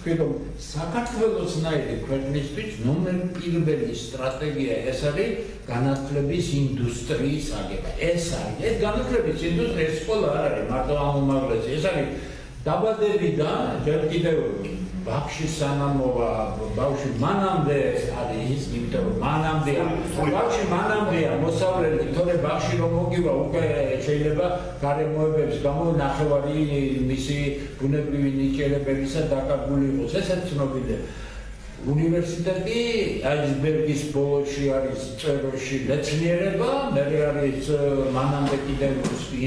S2: რომ საქართველოს ნაირი ქვეყნისთვის ნომერ პირველი სტრატეგია ეს არის განათლების ინდუსტრიის აგება. ეს არის ეს განათლების ინდუსტრია სკოლა არ არის მარტო ამ უმაღლესი, ეს არის დაბადებიდან ჯერ კიდევ ბავში სანამოვა ბავში მანამდე არის ის იმიტომ რომ მანამდე ბავში მანამდეა მოსავლელი თორე ბავში რომ მოგივა უკვე შეიძლება გარემოებებს გამო ნახევარი მისი ბუნებრივი ნიჭიერებებისა დაკარგული იყოს. ესეც ცნობილია უნივერსიტეტი აიზბერგის ბოლოში არის წეროში მეცნიერება, მე არის მანამდე კიდევ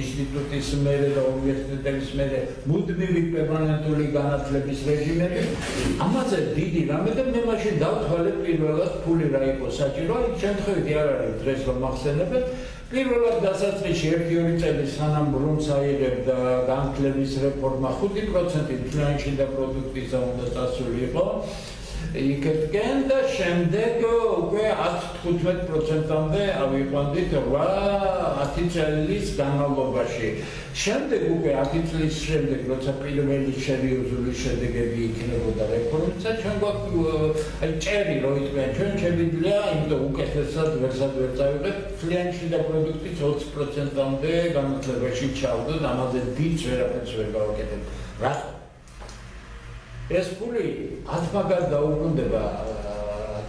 S2: ინსტიტუტის მერე და უნივერსიტეტის მერე მუდმივი პერმანენტული განათლების რეჟიმები. ამაზე დიდი რამე და მე მაშინ დავთვალე პირველად ფული რა იყო საჭირო, აი შემთხვევით არ არის დღეს რომ ახსენებთ. პირველად დასაწყისში 1-2 წელი სანამ ბრუნს აიღებ და განათლების რეფორმა 5% ფინანსი და პროდუქტიზა უნდა წასულიყო. იქეთკენ და შემდეგ უკვე 10-15%-ამდე ავიყვანდით 8-10 წლის განმავლობაში. შემდეგ უკვე 10 წლის შემდეგ, როცა პირველი სერიოზული შედეგები იქნებოდა რეფორმისა, ჩვენ გვაქვს აი ჭერი რო იყვნენ ჩვენ შევიძლია, იმიტომ უკეთესად ვერსად ვერ წავიღეთ, ფლიანში და პროდუქტის 20%-ამდე განათლებაში ჩავდოთ, ამაზე დიდ ვერაფერს ვერ გავაკეთებ. რატო? ეს ფული ათმაგად დაუბრუნდება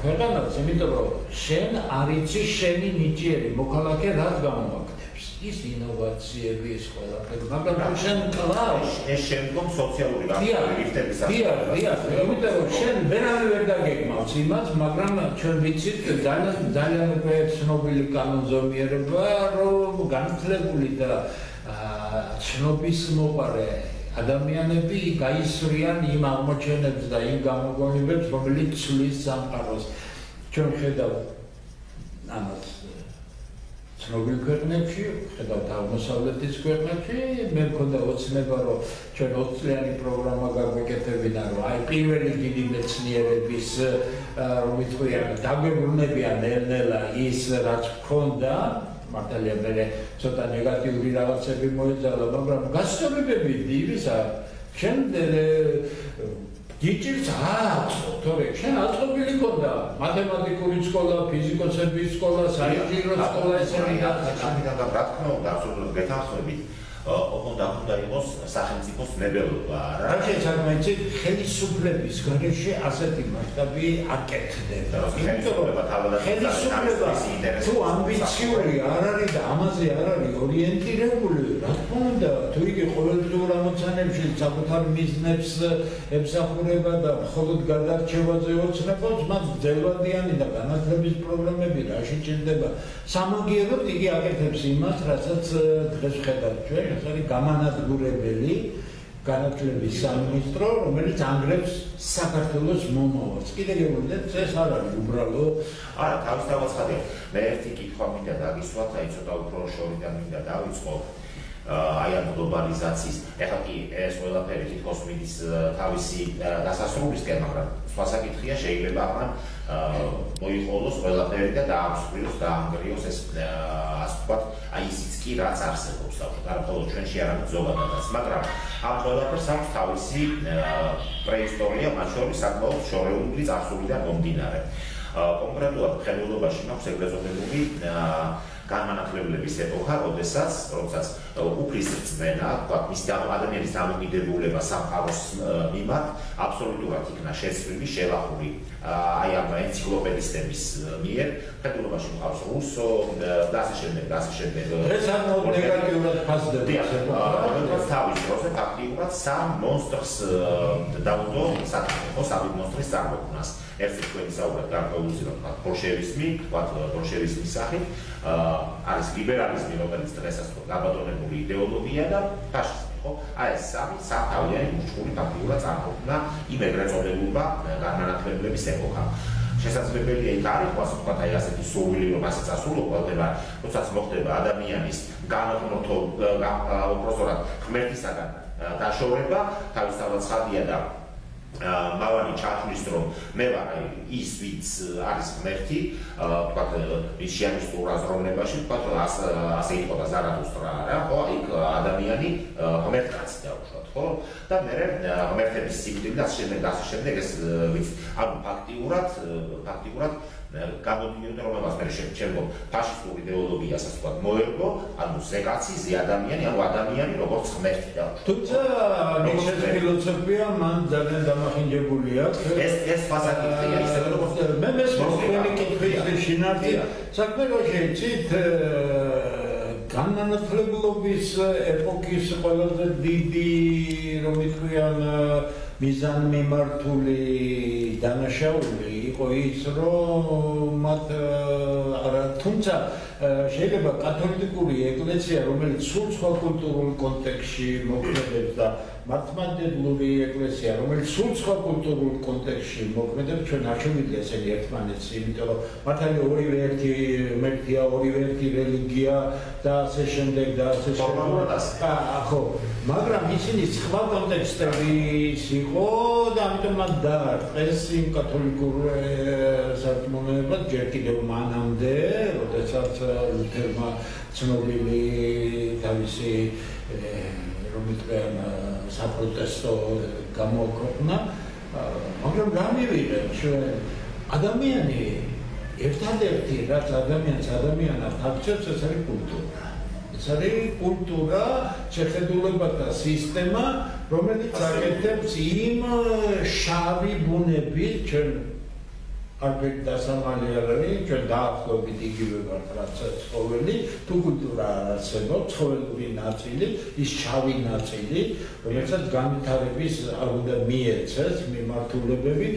S2: ქვეყანას, იმიტომ რომ შენ არიცი შენი ნიჭიერი მოქალაქე რაც გამომაგდებს. ის ინოვაციები ის ყველაფერი, მაგრამ შენ კლავს
S1: ეს შემდგომ სოციალური განვითარების
S2: ასე. დიახ, დიახ, იმიტომ რომ შენ ვერავინ ვერ დაგეგმავს იმას, მაგრამ ჩვენ ვიცით ძალიან ძალიან უკვე ცნობილი კანონზომიერება, რომ განათლებული და ცნობის მოყარე ადამიანები გაისვრიან იმ აღმოჩენებს და იმ გამოგონებებს, რომელიც ცვლის სამყაროს. ჩვენ ხედავთ ამას ცნობილ ქვეყნებში, ხედავთ აღმოსავლეთის ქვეყნებში, მე მქონდა ოცნება, რომ ჩვენ 20 წლიანი პროგრამა გაგვეკეთებინა, რომ აი პირველი დიდი მეცნიერების რომ ვიტყვიან, დაგვებრუნებიან ნელ-ნელა ის რაც მქონდა მართალია მე ცოტა ნეგატიური რაღაცები მოეძალა, მაგრამ გასწორებები ისა შენ გიჭირს აწყო, თორე შენ აწყობილი ქონდა მათემატიკური სკოლა, ფიზიკოსების სკოლა, საინჟინრო სკოლა ესენი და
S1: ამიტომ რა თქმა უნდა, აბსოლუტურად გეთანხმებით. ოღონდ უნდა იყოს სახელმწიფოს ნებელობა რა.
S2: რაში წარმოიცით ხელისუფლების გარეშე ასეთი მასშტაბი აკეთდება.
S1: იმიტომ რომ
S2: ხელისუფლება თუ ამბიციური არ არის და ამაზე არ არის ორიენტირებული, რა თქმა უნდა, თუ იგი ყოველდღიურ ამოცანებში საკუთარ მიზნებს ემსახურება და მხოლოდ გადარჩევაზე ოცნებობს, მას ძელვადიანი და განათლების პრობლემები რაში ჭირდება. სამაგიეროდ იგი აკეთებს იმას, რასაც დღეს ხედავთ ჩვენ ეს არის გამანადგურებელი განათლების სამინისტრო, რომელიც ანგრევს საქართველოს მომავალს. კიდე გეუბნებით, ეს არ არის უბრალო,
S1: არა, თავის თავაცხადია. მე ერთი კითხვა მინდა დაგისვათ, აი ცოტა უფრო შორიდან მინდა დავიწყო. აი ამ გლობალიზაციის, ეხლა კი ეს ყველაფერი თითქოს მიდის თავისი დასასრულისკენ, მაგრამ სხვა საკითხია შეიძლება ამ მოიყოლოს ყველაფერი და დაამსხვრიოს და ანგრიოს ეს ასე ვთქვათ, აი ისიც კი რაც არსებობს თავში, არა მხოლოდ ჩვენში, არამედ ზოგადადაც, მაგრამ ამ ყველაფერს აქვს თავისი პრეისტორია, მათ შორის საკმაოდ შორეული წარსულიდან მომდინარე. კონკრეტულად ხელოვნებაში მაქვს ეგრეთ წოდებული განმანათლებლების ეპოქა, როდესაც, როდესაც უფლის რწმენა, თქვა, მის ადამიანის დამოკიდებულება სამყაროს მიმართ აბსოლუტურად იქნა შეცვლილი, შელახული აი ამ ენციკლოპედისტების მიერ, ფედერალობაში მყავს რუსო და ასე შემდეგ, და ასე შემდეგ.
S2: ეს ანუ ნეგატიურად ფასდება
S1: როდესაც თავის დროზე ფაქტიურად სამ მონსტრს დაუდო საკითხო, სამი მონსტრის წარმოქმნას. ერთი თქვენი საუბარი გარკვეულზე, თქვა, ბოლშევიზმი, თქვა, ბოლშევიზმის სახით, არის ლიბერალიზმი, რომელიც დღესაც თქვა, გაბატონებული იდეოლოგია და ფაშიზმი. ხო? აი ეს სამი სათავიანი მუჭკული ფაქტიურად წარმოქმნა იმ ეგრეთ წოდებულმა განმანათლებლების ეპოქა. შესაძლებელია იქ არის ასე ვთქვათ აი ასეთი სურვილი რომ ასე წასულობა, როდესაც მოხდება ადამიანის განათმორთო უბრალოდ ღმერთისაგან დაშორება, თავისთავად ხადია და მავანი ჩაჩვლის რომ მე ვარ აი ის ვიც არის ღმერთი თქვა ის შეანიშნულ აზროვნებაში თქვა ასე იყო ზარათუსტრა რა ხო? იქ ადამიანი ღმერთკაცი დაუშვათ ხო? და მე ღმერთების სიკვდილი და შემდეგ და შემდეგ ეს ვიც ანუ ფაქტიურად ფაქტიურად გამოდიოდა რომ ამას მე შემჩენო ფაშისტური იდეოლოგიასაც თქვა მოერგო ანუ ზეკაცი ზე ადამიანი ანუ ადამიანი როგორც ღმერთი და
S2: თუმცა ნიჩეს ფილოსოფია მან ძალიან დამახინჯებული აქვს.
S1: ეს ეს ფასაკითხია ისე როგორც
S2: მე მე მოსწონი კითხვის შინარდი საქმე რო შეიცით განანათლებლობის ეპოქის ყველაზე დიდი რომ ითქვიან მიზანმიმართული დანაშაული იყო ის, რომ მათ არა თუმცა შეიძლება კათოლიკური ეკლესია, რომელიც სულ სხვა კულტურულ კონტექსში მოქმედებს და მართლმადიდებლური ეკლესია, რომელიც სულ სხვა კულტურულ კონტექსტში მოქმედებს, ჩვენ არ შევიდე ესენი ერთმანეთს, იმიტომ რომ მართალი ორივე ერთი მერტია, ორივე ერთი რელიგია და ასე შემდეგ და ასე
S1: შემდეგ.
S2: ხო, მაგრამ ისინი სხვა კონტექსტების იყო და ამიტომ მათ დაარწეს იმ კათოლიკურ სარწმუნოებას ჯერ კიდევ მანამდე, როდესაც ლუთერმა ცნობილი თავისი რომიტყვიან საპროტესტო გამოქვეყნა მაგრამ რა მივიღეთ ჩვენ ადამიანი ერთადერთი რაც ადამიანს ადამიანად აქცევს ეს არის კულტურა. ეს არის კულტურა შეხედულებათა სისტემა რომელიც აკეთებს იმ შავი ბუნების ჩვენ არბეთ დასამალი არ არის ჩვენ დაახლოებით იგივე ვართ რაც ცხოველი თუ კულტურა არსებობს ცხოველური ნაწილი ის შავი ნაწილი რომელსაც განვითარების არ უნდა მიეცეს მიმართულებები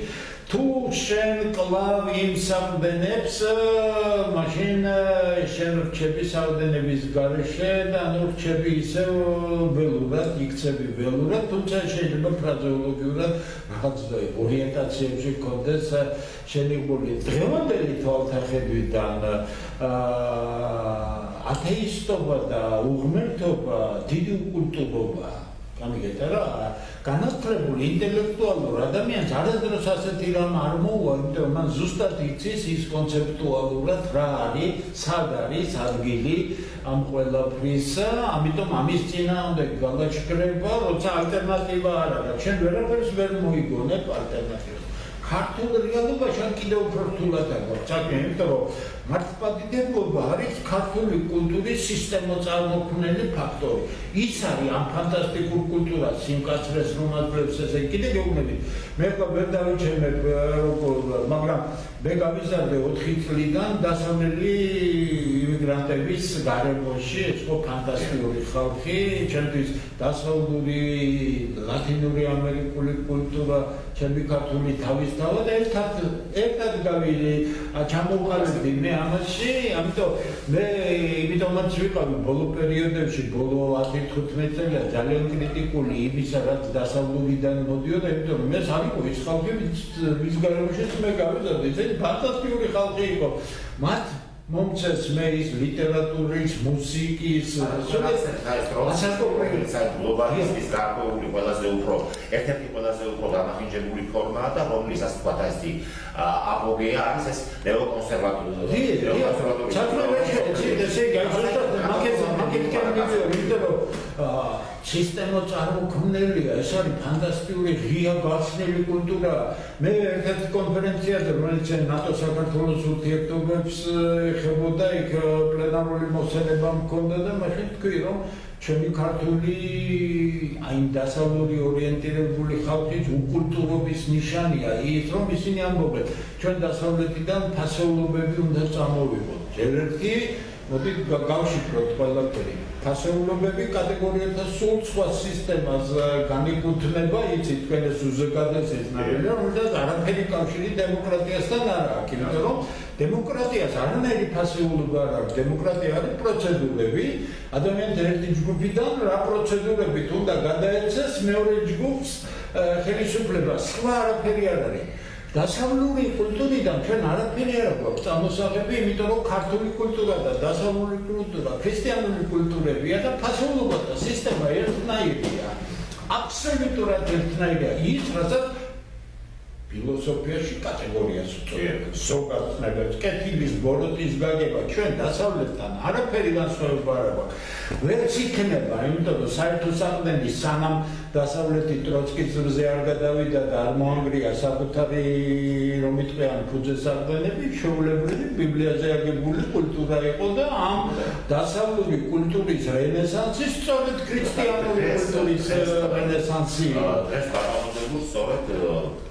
S2: თუ შენ კლავ იმსამდენებს მაშინ შენ რჩები საუდენების გარეშე და ანუ რჩები ისე ველურად იქცები ველურად თუმცა შეიძლება ფრაზეოლოგიურად რაღაც ორიენტაციებში კონდეს შენიღული დღევანდელი თვალსაჩინოდან ათეისტობა და უღმერთობა დიდი კულტურაა გამიგეთ რა. განათლებული ინტელექტუალურ ადამიანს არასდროს ასეთი რამ არ მოუვა იმიტომ მან ზუსტად იცის ის კონცეპტუალურად რა არის სად არის ადგილი ამ ყველაფრის ამიტომ ამის წინააღმდეგ გალაშქრება როცა ალტერნატივა არ არის. ჩვენ ვერაფერს ვერ მოიგონებ ალტერნატივას. ქართულ რეალობაში ან კიდევ უფრო რთულად არის საქმე იმიტომ რომ მართლმადიდებლობა არის ქართული კულტურის სისტემოწარმოქმნელი ფაქტორი. ის არის ამ ფანტასტიკურ კულტურას სიმკაცრეს რომაძლებს ესე კიდე გეუბნები მე ხო ვერ დავიჩემებ როგორ მაგრამ მე გავიზარდე 4 წლიდან დასავლელი იმიგრანტების გარემოში ეს ხო ფანტასტიკური ხალხი ჩემთვის დასავლური ლათინური ამერიკული კულტურა ჩემი ქართული თავისთავად ერთად ერთად გავიდი ჩამოვყალიბდი მე ამაში ამიტომ მე იმიტომაც ვიყავი ბოლო პერიოდებში ბოლო 10-15 წელია ძალიან კრიტიკული იმისა რაც დასავლურიდან მოდიოდა იმიტომ რომ მე სამიყო ის ხალხი ვის გარემოშიც მე გავიზარდე ეს ფანტასტიკური ხალხი იყო. მათ მომწეს მე ის ლიტერატურის, მუსიკის,
S1: ასაკობრივი გლობალიზმის გარკვეული ყველაზე უფრო ერთ-ერთი ყველაზე უფრო დამახინჯებული ფორმაა და რომლისას თქვა და ეს აპოგეა არის ეს ნეოკონსერვატული.
S2: დი, დი, ჩათვლები ესე გაიჟღერდა მაგეთ მაგეთ კერმიძე, იმიტომ რომ სისტემა წარმოქმნილია, ეს არის ფანტასტიკური ღია გაცნელი კულტურა. მე ერთ-ერთ კონფერენციაზე, რომელიც ნატო საქართველოს ურთიერთობებს ეხებოდა, იქ პლენარული მოსენება მქონდა და მაშინ თქვი, რომ ჩემი ქართული აი დასავლური ორიენტირებული ხალხის უკულტურობის ნიშანია ის, რომ ისინი ამბობენ, ჩვენ დასავლეთიდან ფასეულობები უნდა წამოვიღოთ. ჯერ ერთი მოდი გავშიფროთ ყველაფერი. ფასეულობები კატეგორიათა სულ სხვა სისტემას განეკუთვნება, იცით, თქვენ ეს უზოგადად ეცნებიან, რომ არაფერი კავშირი დემოკრატიასთან არ აქვს, იმიტომ რომ დემოკრატიას არანაირი ფასეულობა არ აქვს. დემოკრატია არის პროცედურები, ადამიანთა ერთი ჯგუფიდან რა პროცედურებით უნდა გადაეცეს მეორე ჯგუფს ხელისუფლება, სხვა არაფერი არ არის. დასავლური კულტურიდან ჩვენ არაფერი არ გვაქვს წარმოსაღები, იმიტომ რომ ქართული კულტურა და დასავლური კულტურა ქრისტიანული კულტურებია და ფასეულობა და სისტემა ერთნაირია. აბსოლუტურად ერთნაირია. ის რასაც ფილოსოფიაში კატეგორიას უწოდებს. ზოგადად ნაგებს კეთილის ბოროტის გაგება ჩვენ დასავლეთთან არაფერი განსხვავება არ აქვს. ვერც იქნება, იმიტომ რომ საერთო საყდენი სანამ დასავლეთი ტროცკის ძრზე არ გადავიდა და არ მოანგრია საკუთარი რომ იტყვიან ფუძე საყდენები, შეულებრივი ბიბლიაზე აგებული კულტურა იყო და ამ დასავლური კულტურის რენესანსი სწორედ ქრისტიანული კულტურის რენესანსია.
S1: ეს პარალელურად სწორედ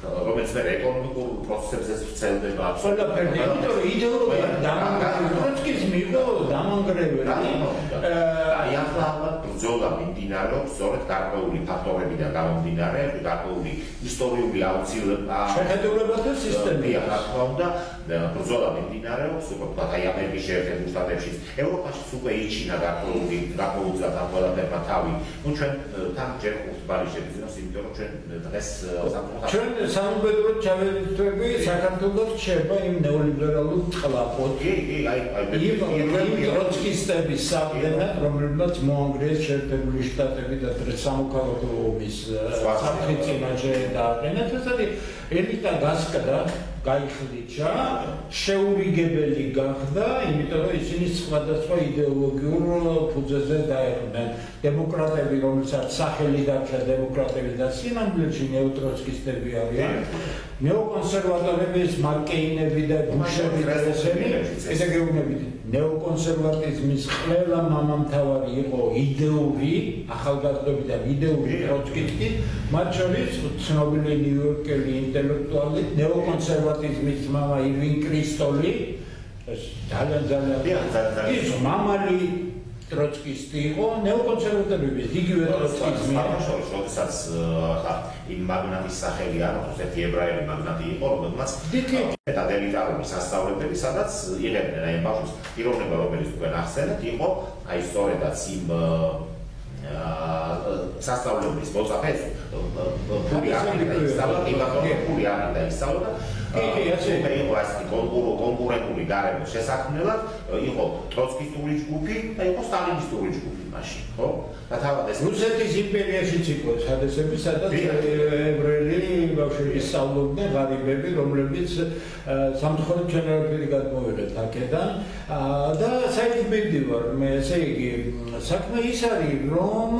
S1: რომელიც მე ეკონომიკურ პროცესებზე ვრცელდება.
S2: ფერდი იმიტომ რომ იდეოლოგია დამანგრეველი. ტროცკიზმი იყო დამანგრეველი
S1: აი ახლა ალბათ ბრძოლა მიმდინარეობს სწორედ გარკვეული ფაქტორებიდან გამომდინარე, გარკვეული ისტორიული აუცილებლობა.
S2: შეხედულებათა სისტემია,
S1: რა თქმა უნდა, ბრძოლა მიმდინარეობს, უფრო ვთქვათ, აი ამერიკის შეერთებულ შტატებში, ევროპაში უკვე იჩინა გარკვეული გარკვეულწად ამ ყველაფერმა თავი. ნუ ჩვენ თან ჯერ ხუთბალი შევიძინოს, იმიტომ რომ ჩვენ დღეს
S2: სამწუხაროდ ჩვენ სამუბედროდ ჩავედით საქართველოს რჩება იმ ნეოლიბერალურ წყლაპოდ.
S1: კი, კი, აი აი
S2: იმ ტროცკისტების საფრთხე, რომლებმაც მოანგრიეს შეერთებული შტატები და დღეს სამოქალაქო ომის საფრთხე და ენათესადი ელიტა გასკდა გაიხლიჩა, შეურიგებელი გახდა, იმიტომ რომ ისინი სხვადასხვა იდეოლოგიურ ფუძეზე დაერნენ. დემოკრატები, რომელსაც სახელი დარჩა დემოკრატები და სინამდვილეში ნეუტროცკისტები არიან. ნეოკონსერვატორები, მარკეინები და ბუშები და ესენი, ესე გეუბნებით, ნეოკონსერვატიზმის ყველა მამამთავარი იყო იდეური, ახალგაზრდობიდან იდეური ტროცკისტი, მათ შორის ცნობილი ნიუ-იორკელი ინტელექტუალი, ნეოკონსერვატიზმის მამა ირვინ კრისტოლი, ეს ძალიან ძალიან. ის მამალი ტროცკისტი იყო ნეოკონსერვატორების იგივე ტროცკიზმი
S1: სამშობლოში როდესაც ხა იმ მაგნატის სახელი არ აქვს ერთი ებრაელი მაგნატი იყო რომელმაც და დელიტარული სასწავლებელი სადაც იღებდნენ აი ბავშვს პიროვნება რომელიც თქვენ ახსენეთ იყო აი სწორედაც იმ სასწავლებლის მოწაფეს ფული არ იყო ისწავლა კი ბატონო ფული არ იყო ისწავლა კი ასე იყო ასეთი კონკურო კონკურენტული გარემოს შესაქმნელად იყო ტროცკისტური ჯგუფი და იყო სტალინისტური ჯგუფი მაშინ ხო? და თავად ეს
S2: რუსეთის იმპერიაშიც იყო სადესები სადაც ებრაელი ბავშვები სწავლობდნენ ღარიბები რომლებიც სამწუხაროდ ჩენერფილი გადმოვიღეთ აქედან და საერთოდ მივდივარ მე ესე იგი საქმე ის არის რომ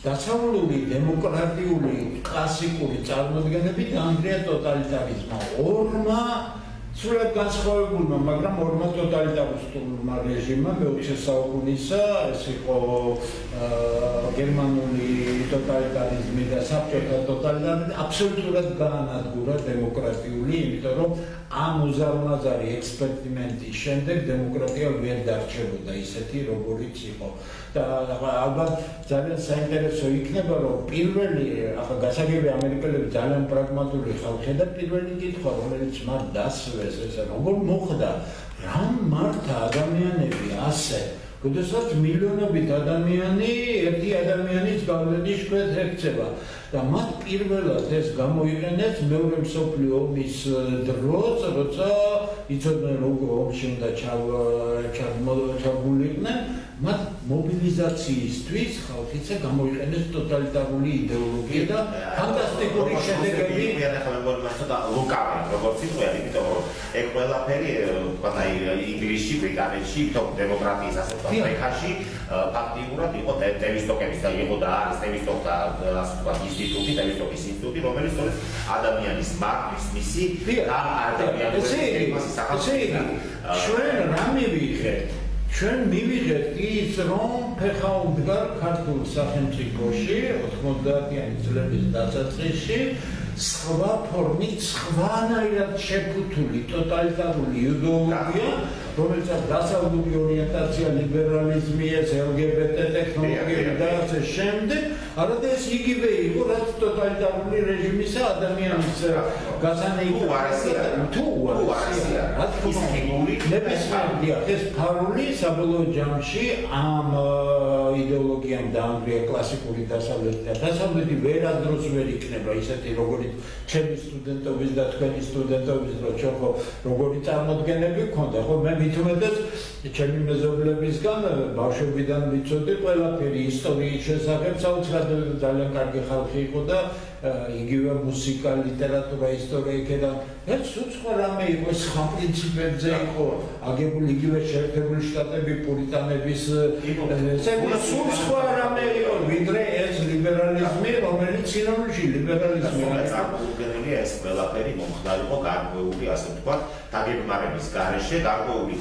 S2: დასავლური დემოკრატიული კლასიკური წარმოდგენები დაანგრია ტოტალიტარიზმმა. ორმა სულად განსხვავებულმა, მაგრამ ორმა ტოტალიტარისტულმა რეჟიმმა მე-20 საუკუნისა, ეს იყო გერმანული ტოტალიტარიზმი და საბჭოთა ტოტალიტარიზმი, აბსოლუტურად გაანადგურა დემოკრატიული, იმიტომ რომ ამ უზარმაზარი ექსპერიმენტის შემდეგ დემოკრატია ვერ დარჩებოდა ისეთი, როგორიც იყო. და ალბათ ძალიან საინტერესო იქნება, რომ პირველი ახლა გასაგები ამერიკელები ძალიან პრაგმატული ხალხია და პირველი კითხვა, რომელიც მათ დასვეს, ეს როგორ მოხდა, რამ მართა ადამიანები ასე როდესაც მილიონობით ადამიანი ერთი ადამიანის გავლენის ქვეშ ექცევა და მათ პირველად ეს გამოიყენეს მეორე მსოფლიო ომის დროს, როცა იცოდნენ როგორ ომში უნდა ჩაბმულიყვნენ, მათ მობილიზაციისთვის ხალხიცა გამოიყენეს ტოტალიტარული იდეოლოგია და ფანტასტიკური შედეგები.
S1: მე ახლა მეგონა მასა ლუკავი, როგორც იყვია, იმიტომ რომ ეგ ყველაფერი, თქვა და ინგლისში, ბრიტანეთში, თო დემოკრატიის ასე თქვა, ფეხაში ფაქტიურად იყო დევისტოკების და იყო და არის დევისტოკთა ასე თქვა ინსტიტუტი, დევისტოკის ინსტიტუტი, რომელიც სწორედ ადამიანის მართვის მისი ამ ადამიანის
S2: ეს ჩვენ რა მივიღეთ? ჩვენ მივიღეთ ის რომ ფეხა უდგარ ქართულ სახელმწიფოში 90-იანი წლების დასაწყისში სხვა ფორმით სხვანაირად შეფუთული ტოტალიტარული იდეოლოგია რომელსაც დასავლური ორიენტაცია, ლიბერალიზმი, ეს LGBT ტექნოლოგიები და ასე შემდეგ, არადა ეს იგივე იყო, რაც ტოტალიტარული რეჟიმისა ადამიანის გასანეიტო არასია, თუ არასია, რაც ფიგური ნებისმიერი ეს ფარული საბოლოო ჯამში ამ იდეოლოგიამ დაანგრია კლასიკური დასავლეთი და დასავლეთი ვერადროს ვერ იქნება ისეთი როგორიც ჩემი სტუდენტობის და თქვენი სტუდენტობის რო ჩვენ ხო როგორი წარმოდგენები გქონდა ხო მე მithumetas ჩემი მეზობლებისგან ბავშვებიდან ვიცოდი ყველაფერი ისტორიის შესახებ საოცრად ძალიან კარგი ხალხი იყო და იგივე მუსიკა, ლიტერატურა, ისტორია იქედა. ეს სხვა რამე იყო, ეს ხა პრინციპებზე იყო აგებული იგივე შეერთებული შტატები პურიტანების ესე სხვა რამე იყო, ვიდრე ეს ლიბერალიზმი, რომელიც სინამდვილეში ლიბერალიზმი
S1: არის. შემიძლია ეს ყველაფერი მომხდარიყო გარკვეული ასე ვთქვათ დაგეგმარების გარეშე გარკვეული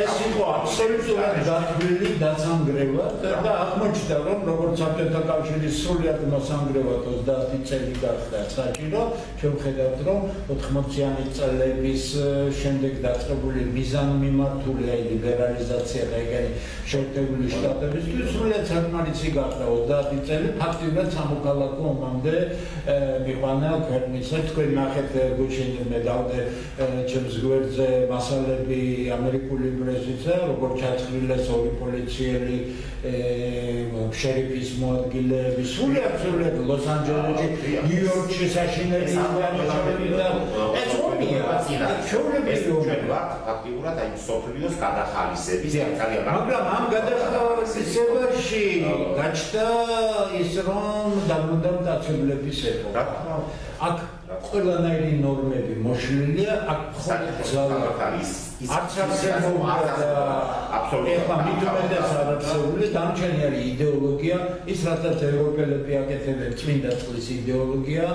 S2: ეს. იყო აბსოლუტურად დათვლილი დაცანგრევა და აღმოჩნდა რომ როგორც საბჭოთა კავშირის სრულად მოსანგრევად 30 წელი გახდა საჭირო შევხედავთ რომ 80-იანი წლების შემდეგ დაწყებული მიზანმიმართული აი ლიბერალიზაცია და ეგენი შეერთებული შტატებისთვის სრულად საკმარისი გახდა 30 წელი. ფაქტიურად სამოქალაქო ომამდე მიყვანა ქვეყნისა თქვენ ნახეთ გუშინ მე დავდე ჩემს გვერდზე მასალები ამერიკული პრესისა როგორ ჩაცხრილეს ორი პოლიციელი შერიფის მოადგილეები. სრულად სრულად ლოს-ანჯელესში ნიუ-იორკში საშინელი ინფორმაცია ეს ომია ჩვენები ჩვენ
S1: ვართ აქტიურად აი სოფლიოს გადახალისების ძალიან
S2: მაგრამ ამ გადახალისებაში გაჩნდა ის რომ დამუნდა დაწესებულების ეპოქა. აქ ყველანაირი ნორმები მოშლილია აქ
S1: ხოლმე არის
S2: არც არსებობა აბსოლუტურად ეხლა მithumedes არაცეული დამჩენი არის იდეოლოგია ის რასაც ევროპელები აკეთებენ წმინდა წყლის იდეოლოგია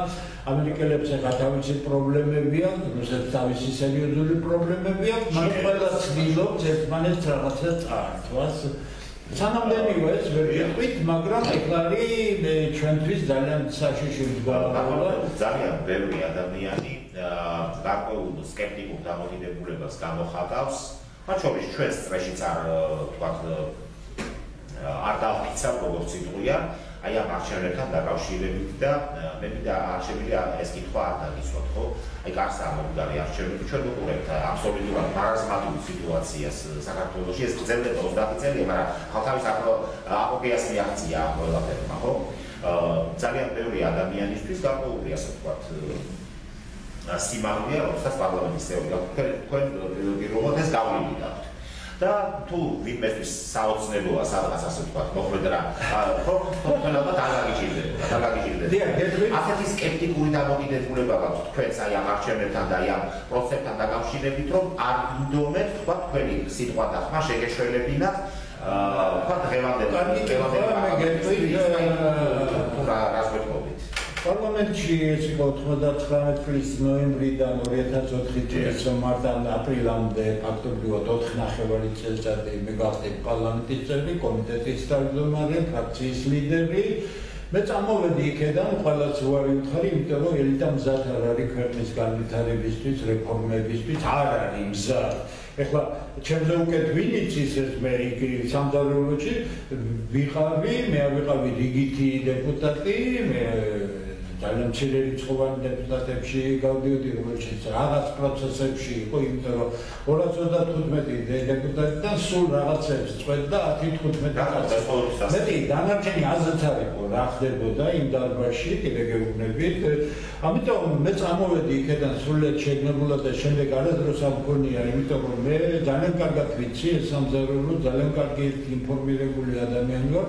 S2: ამერიკელებს ახლა თავისი პრობლემები აქვს რუსეთს თავისი სერიოზული პრობლემები აქვს მაგრამ ყველა ცდილობს ერთმანეთს რაღაცა წაართვას სანამდენივე ეს ვერ გეტყვით, მაგრამ ეკლარი ჩვენთვის ძალიან საშიში მდგომარეობა.
S1: ძალიან ბევრი ადამიანი გარკვეულ სკეპტიკურ დამოკიდებულებას გამოხატავს. მათ შორის ჩვენს წრეშიც არ ვთქვათ არ დავფიცავ როგორც იტყვია. აი ამ არჩევნებთან დაკავშირებით და მე მინდა არჩევნები ეს კითხვა არ დაგისვათ, ხო? აი კარსა მომდარი არჩევნები ჩვენ ვუყურებთ აბსოლუტურად მარაზმატულ სიტუაციას საქართველოში. ეს გრძელდება 30 წელი, მაგრამ ხალხის აპოგეას მიაღწია ამ ყველაფერმა, ხო? ძალიან ბევრი ადამიანისთვის გარკვეული ასე ვთქვათ სიმაღლეა, როდესაც პარლამენტის წევრი და თქვენ პირობოდეს გავლილი გაქვთ. და თუ ვინმესთვის საოცნებოა სადღაც ასე ვთქვა მოხვედრა ხო თქვენობა დაგაგიჭირდება დაგაგიჭირდება.
S2: დიახ
S1: ასეთი სკეპტიკური დამოკიდებულება გაქვთ თქვენს აი ამ არჩევნებთან და აი ამ პროცესთან დაკავშირებით რომ არ ინდომეთ თქვა თქვენი სიტყვა და ხმა შეგეშველებინათ აა თქვა დღევანდელი
S2: დღევანდელი მე გეტყვი
S1: რა
S2: პარლამენტში ეს იყო 99 წლის ნოემბრიდან 2004 წლის მარტიდან აპრილამდე ფაქტობრივად 4 ნახევარი წელიწადი მე გავხდი პარლამენტის წევრი, კომიტეტის თავმჯდომარე, ფრაქციის ლიდერი. მე წამოვედი იქედან, ყველაც უარი ვთხარი, იმიტომ რომ ელიტა მზად არ არის ქვეყნის განვითარებისთვის, რეფორმებისთვის, არ არის მზად. ეხლა ჩემზე უკეთ ვინ იცის ეს მე იქ სამზარეულოში ვიყავი, მე ვიყავი რიგითი დეპუტატი, მე ძალიან მცირე რიცხოვანი დეპუტატებში გავდიოდი რომელშიც რაღაც პროცესებში იყო იმიტომ რომ 235 დეპუტატიდან სულ რაღაცებს წვეთდა 10-15 კაცი მეტი დანარჩენი აზრით არისო რა ხდებოდა იმ დარბაზში კიდე გეუბნებით. ამიტომ მე წამოვედი იქიდან სრულიად შეგნებულად და შემდეგ არადროს არ მქონია იმიტომ რომ მე ძალიან კარგად ვიცი ეს სამზარეულო ძალიან კარგი ინფორმირებული ადამიანი ვარ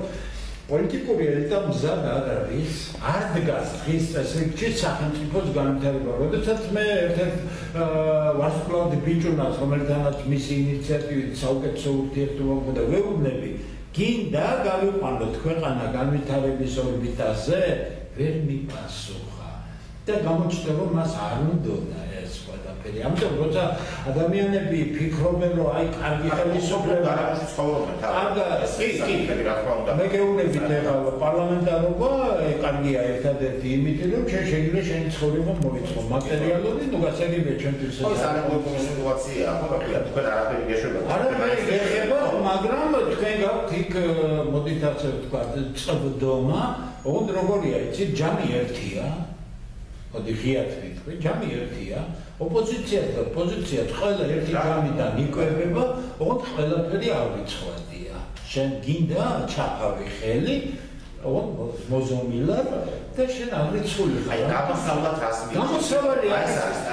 S2: პოლიტიკური ელიტა მზად არ არის არ დგას დღის წესრიგში სახელმწიფოს განვითარება. როდესაც მე ერთ-ერთ ვარსკვლავდი ბიჭუნას, რომელთანაც მისი ინიციატივით საუკეთესო ურთიერთობა მქონდა, ვეუბნები, გინდა გავიყვანოთ ქვეყანა განვითარების ორბიტაზე, ვერ მიპასუხა. და გამოჩნდა რომ მას არ უნდა ყველაფერი. ამიტომ როცა ადამიანები ფიქრობენ რომ აი კარგი ხელისუფლება
S1: არაფერს ცხოვრობენ თან.
S2: არა, კი, კი, რა თქმა უნდა. მე გეუბნებით ახლა პარლამენტარობა კარგია ერთადერთი იმით რომ ჩვენ შეიძლება შენი ცხოვრება მოიწყო მატერიალური, ну გასაგებია ჩვენთვის
S1: ეს. ხო, სანაკუთრებო სიტუაცია, ხო, რა თქვენ არაფერი გეშვება.
S2: არაფერი გეშვება, მაგრამ თქვენ გაქვთ იქ მოდით ასე ვთქვა, წვდომა, ოღონდ როგორია, იცი, ჯამი ერთია. მოდი ღიად ვიტყვი, ჯამი ერთია. ოპოზიცია და პოზიცია ყველა ერთი ჯამიდან იკვებება, ოღონდ ყველაფერი არ ვიცხვადია. შენ გინდა ჩაფავი ხელი, ოღონდ მოზომილა და შენ არ ვიცხული.
S1: აი, გამოსავლად რას მიწევს?
S2: გამოსავალი აი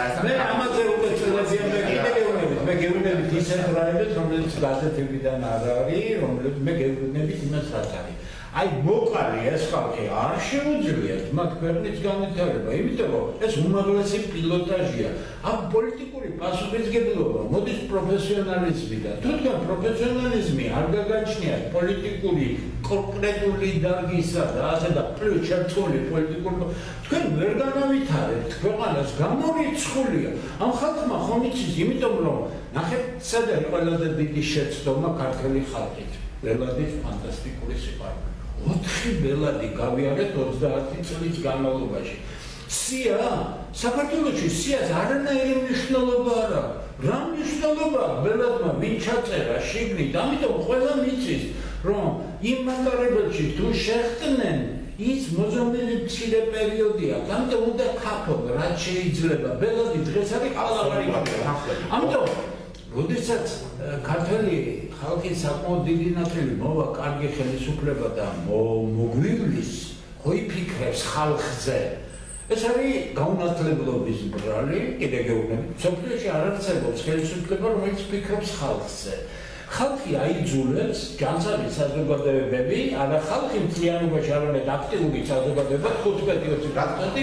S2: ეს მე ამაზე უკვე ამ კიდე გეუბნებით, მე გეუბნებით ისეთ რაიმებს, რომელიც გაზეთებიდან არ არის, რომელიც მე გეუბნებით იმას რაც არის. აი მოკალი ეს ხალხი არ შეუძლიათ მათ ქვეყნის განვითარება, იმიტომ რომ ეს უმაღლესი პილოტაჟია. ამ პოლიტიკური პასუხისგებლობა მოდის პროფესიონალიზმიდან. თუ თქვენ პროფესიონალიზმი არ გაგაჩნიათ პოლიტიკური კონკრეტული დარგისა და ასე და პლუს ჩერტული პოლიტიკური თქვენ ვერ განავითარებთ ქვეყანას გამორიცხულია. ამ ხალხმა ხომ იცის, იმიტომ რომ ნახეთ, სადა ყველაზე დიდი შეცდომა ქართული ხალხით. ველადის ფანტასტიკური სიყვარული. 4 ბელადი გავიარეთ 30 წლის განმავლობაში. სია, საქართველოში სიას არანაირი მნიშვნელობა არ აქვს. რა მნიშვნელობა ბელადმა ვინ ჩაწერა შიგნით, ამიტომ ყველა მიცის, რომ იმ მატარებელში თუ შეხტნენ ის მოზომილი მცირე პერიოდია, ამიტომ უნდა ქაფონ, რაც შეიძლება. ბელადი დღეს არის ყალაღარი. ამიტომ როდესაც ქართველი ხალხი საკმაოდ დიდი ნაწილი მოვა კარგი ხელისუფლება და მოგვივლის ხოიფიქრებს ხალხზე ეს არის გაუნათლებლობის ბრალი კიდე გეუბნები სოფლიოში არ არსებობს ხელისუფლება რომელიც ფიქრობს ხალხზე. ხალხი აიძულებს ჯანსაღი საზოგადოებები არა ხალხი მთლიანობაში არამედ აქტიური საზოგადოება 15-20%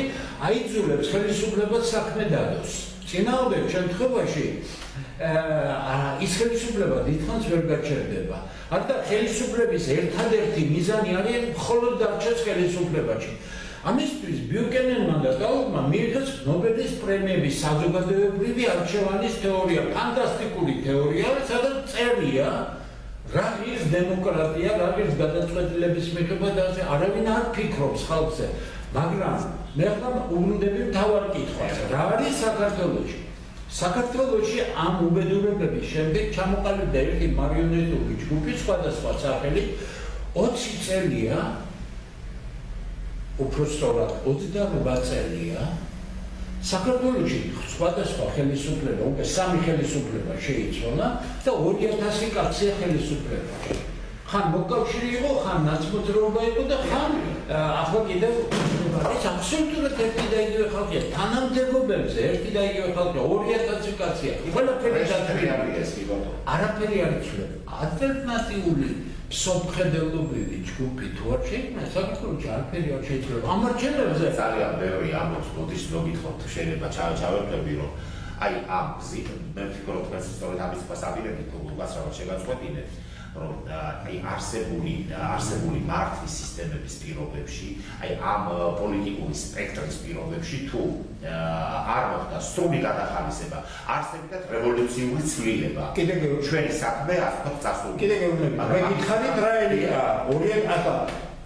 S2: აიძულებს ხელისუფლებას საქმე დადოს. წინააღმდეგ შემთხვევაში ის ხელისუფლება დიდხანს ვერ გაჩერდება. არდა ხელისუფლების ერთადერთი მიზანი არის მხოლოდ დარჩეს ხელისუფლებაში. ამისთვის ბიუკენენმა და დაულმა მიიღეს ნობელის პრემიების საზოგადოებრივი არჩევანის თეორია, ფანტასტიკური თეორია, სადაც წერია რა ის დემოკრატია, რა ის გადაწყვეტილების მიღება და ასე არავინ არ ფიქრობს ხალხზე. მაგრამ მე ხომ უნდები თავარ კითხვას, რა არის საქართველოში? საქართველოში ამ უბედურებების შემდეგ ჩამოყალიბდა ერთი მარიონეტული ჯგუფი სხვადასხვა სახელით 20 წელია უფრო სწორად 28 წელია. საქართველოში სხვადასხვა ხელისუფლება უკვე სამი ხელისუფლება შეიცვალა და 2000 კაცია ხელისუფლებაში ხან მოკავშირე იყო, ხან ნაცმოძრაობა იყო და ხან ახლა კიდევ ეს აბსოლუტურად ერთი და იგივე ხალხია. თანამდებობებზე ერთი და იგივე ხალხია, ორიენტაცია. ყველაფერი დაწერილია ეს იყო. არაფერი არ იცვლება. ალტერნატიული სოფხედელობრივი ჯგუფი თუ არ შეიძლება, საქართველოს არაფერი არ შეიძლება. ამარჩენებზე
S1: ძალიან ბევრი ამბობს, მოდის მოგითხოთ, შეიძლება ჩავერთები რომ აი ამ ზით მე ვფიქრობ, რომ სწორედ ამის პასაბილები თუ გასავალ შეგაწყვეტინეთ. რომ აი არსებული არსებული მართვის სისტემების პირობებში, აი ამ პოლიტიკური სპექტრის პირობებში თუ არ მოხდა სრული გადახალისება, არსებითად რევოლუციური ცვლილება.
S2: კიდე
S1: ჩვენი საქმე ასე წასული.
S2: კიდე გეუბნები, მე გითხარით რა ელია, ორიენტა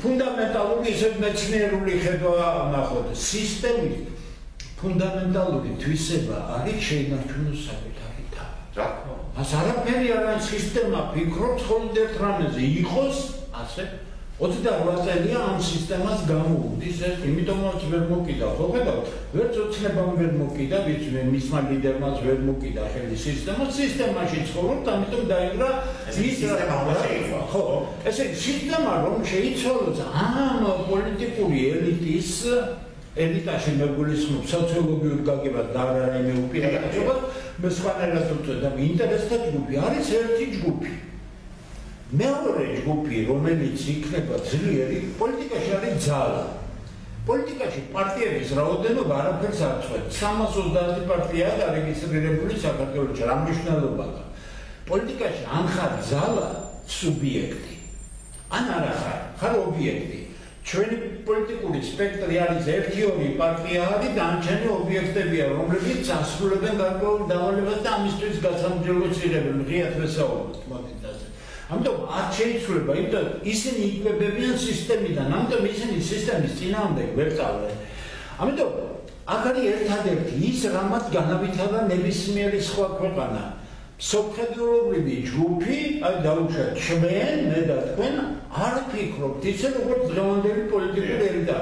S2: ფუნდამენტალური ისე მეცნიერული ხედვა ნახოთ, სისტემის ფუნდამენტალური თვისება არის შეინარჩუნოს საკუთარი თავი.
S1: რა
S2: ას არაფერი არ არის სისტემა ფიქრობს ხოლმე ერთ რამეზე იყოს? ასე. 28 წელია ამ სისტემას გამოუდის ეს იმიტომ რომ ვერ მოკიდა ხო ხედავ? ვერ წოცნებამ ვერ მოკიდა ვიცი მე მისმა ლიდერმაც ვერ მოკიდა ხელი სისტემა სისტემაში ცხოვრობ ამიტომ დაიგრა
S1: ის სისტემა
S2: ხო ესე სისტემა რომ შეიცვალოს ამ პოლიტიკური ელიტის ელიტაში მეგულისხმობ სოციოლოგიურ გაგებად და არ არის მეუპირატესობა მე სხვანაირად ვწოდე და ინტერესთა ჯგუფი არის ერთი ჯგუფი. მეორე ჯგუფი რომელიც იქნება ძლიერი პოლიტიკაში არის ძალა. პოლიტიკაში პარტიების რაოდენობა არაფერს არ წვეთ 330 პარტიაა დარეგისტრირებული საქართველოში რა მნიშვნელობა აქვს პოლიტიკაში ან ხარ ძალა სუბიექტი. ან არა ხარ ხარ ობიექტი ჩვენი პოლიტიკური სპექტრი არის ერთი-ორი პარტია არის დანჩენი ობიექტებია, რომლებიც წასრულებენ გარკვეულ დავალებას და ამისთვის გასამჯეროს იღებენ ღიად ვესაუბროთ მოდით ასე. ამიტომ არ შეიძლება, იმიტომ ისინი იკვებებიან სისტემიდან, ამიტომ ისინი სისტემის წინააღმდეგ ვერ წავენ. ამიტომ აქ არის ერთადერთი ის რამაც განავითარა ნებისმიერი სხვა ქვეყანა. სოფხედრობრივი ჯგუფი, აი დაუშვათ ჩვენ, მე და თქვენ არ ფიქრობთ ისე როგორც დღევანდელი პოლიტიკური ელიტა.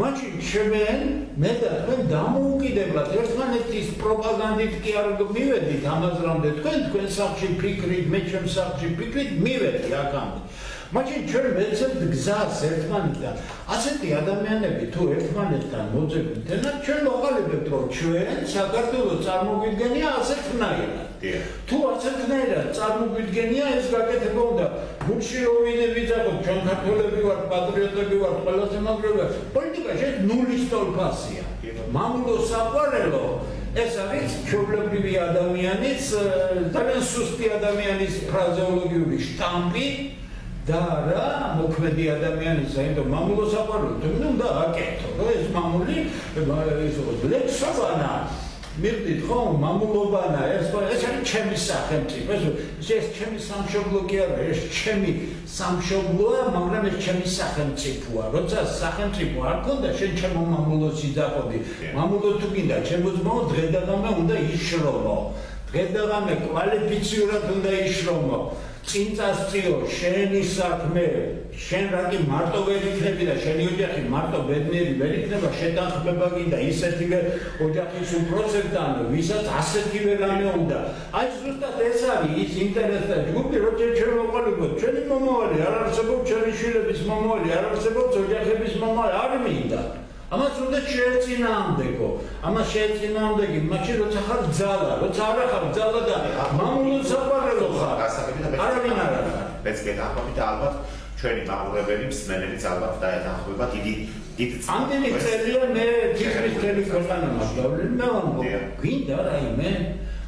S2: მაშინ ჩვენ, მე და თქვენ დამოუკიდებლად ერთმანეთის პროპაგანდით კი არ მივედით ამაზრამდე თქვენ თქვენ სახში ფიქრით, მე ჩემ სახში ფიქრით, მივედი აქამდე. მაშინ ჩვენ მეცემთ გზას ერთმანეთთან. ასეთი ადამიანები თუ ერთმანეთთან მოძებნით, და ჩვენ მოყალებთ რომ ჩვენ საქართველოს წარმოგვიდგენია ასეთნაირად. თუ ასეთნაირად წარმოგვიდგენია ეს გაკეთება უნდა. გულში რო ვინები ძაღო ჩვენ ქართველები ვართ პატრიოტები ვართ ყველაზე მაგრება პოლიტიკა შენ ნულის თოლფასია მამულო საყვარელო ეს არის ჩვეულებრივი ადამიანის ძალიან სუსტი ადამიანის ფრაზეოლოგიური შტამპი და რა მოქმედი ადამიანის აინდო მამულო საყვარელო თუ უნდა აკეთო. რომ ეს მამული ეს ლექსოვანა მივდით ხო მამულობანა ეს ეს არის ჩემი სახელმწიფო ეს ეს ჩემი სამშობლო კი არა ეს ჩემი სამშობლოა მაგრამ ეს ჩემი სახელმწიფოა როცა სახელმწიფო არ ქონდა შენ ჩემო მამულოს იძახოდი მამულო თუ გინდა ჩემო ძმაო დღე და ღამე უნდა იშრომო. დღე და ღამე კვალიფიციურად უნდა იშრომო წინწასწიო შენი საქმე. შენ რაკი მარტო ვერ იქნები და შენი ოჯახი მარტო ბედნიერი ვერ იქნება შეთანხმება გინდა ისეთივე ოჯახის უპროცენტან ვისაც ასეთივე რამე უნდა. აი ზუსტად ეს არის ის ინტერესი და ჯგუფი როცა ჩვენ მოყოლებოდ ჩვენი მომავალი არ არსებობს ჩვენი შვილების მომავალი არ არსებობს ოჯახების მომავალი არ მინდა ამას უნდა შეეწინააღმდეგო. ამას შეეწინააღმდეგი, მაშინ როცა ხარ ძალა, როცა არ ხარ ძალა და მამულო საყვარელო ხარ. არავინ არ არის.
S1: მეც გეთანხმებით ალბათ ჩვენი მაყურებელი მსმენელიც ალბათ დაეთანხმება დიდი დიდი
S2: ამდენი წელია მე თითქმის მთელი ქვეყანა მაგდავლენ და ვამბობ. გინდა რაიმე?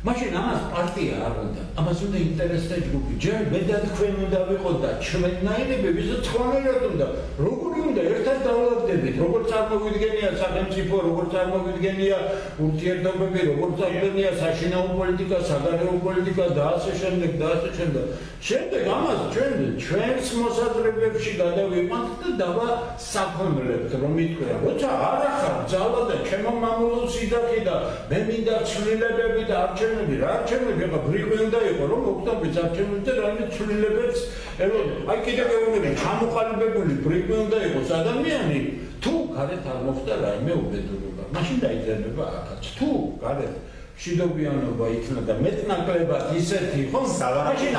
S2: მაშინ ამას პარტია არ უნდა. ამას უნდა ინტერესთა ჯგუფი. ჯერ მე და თქვენ უნდა ვიყოთ და ჩვენნაირები ვისაც ხომერად უნდა. როგორი უნდა ერთად დავლაგდებით, როგორ წარმოვიდგენია სახელმწიფო, როგორ წარმოვიდგენია ურთიერთობები, როგორ წარმოვიდგენია საშინაო პოლიტიკა, საგარეო პოლიტიკა და ასე შემდეგ და ასე შემდეგ. შემდეგ ამას ჩვენ ჩვენს მოსაზრებებში გადავიყვანთ და დავა საქონლებთ, რომ იტყვია, როცა არ ახარ ძალა და ჩემო მამულოს იდახი და მე მინდა ცვლილებები და არჩევნები არჩევნები რა არჩევნები ახლა ბრიყვი უნდა იყო რომ ოქტომბრის არჩევნებზე რაიმე ცვლილებებს. ელო აი კიდევ გეუბნები ჩამოყალიბებული ბრიყვი უნდა იყოს ადამიანი თუ გარეთ არ მოხდა რაიმე უბედურება მაშინ დაიძერება აქაც. თუ გარეთ შიდობიანობა იქნება მეტნაკლებად ისეთი ხო მაშინ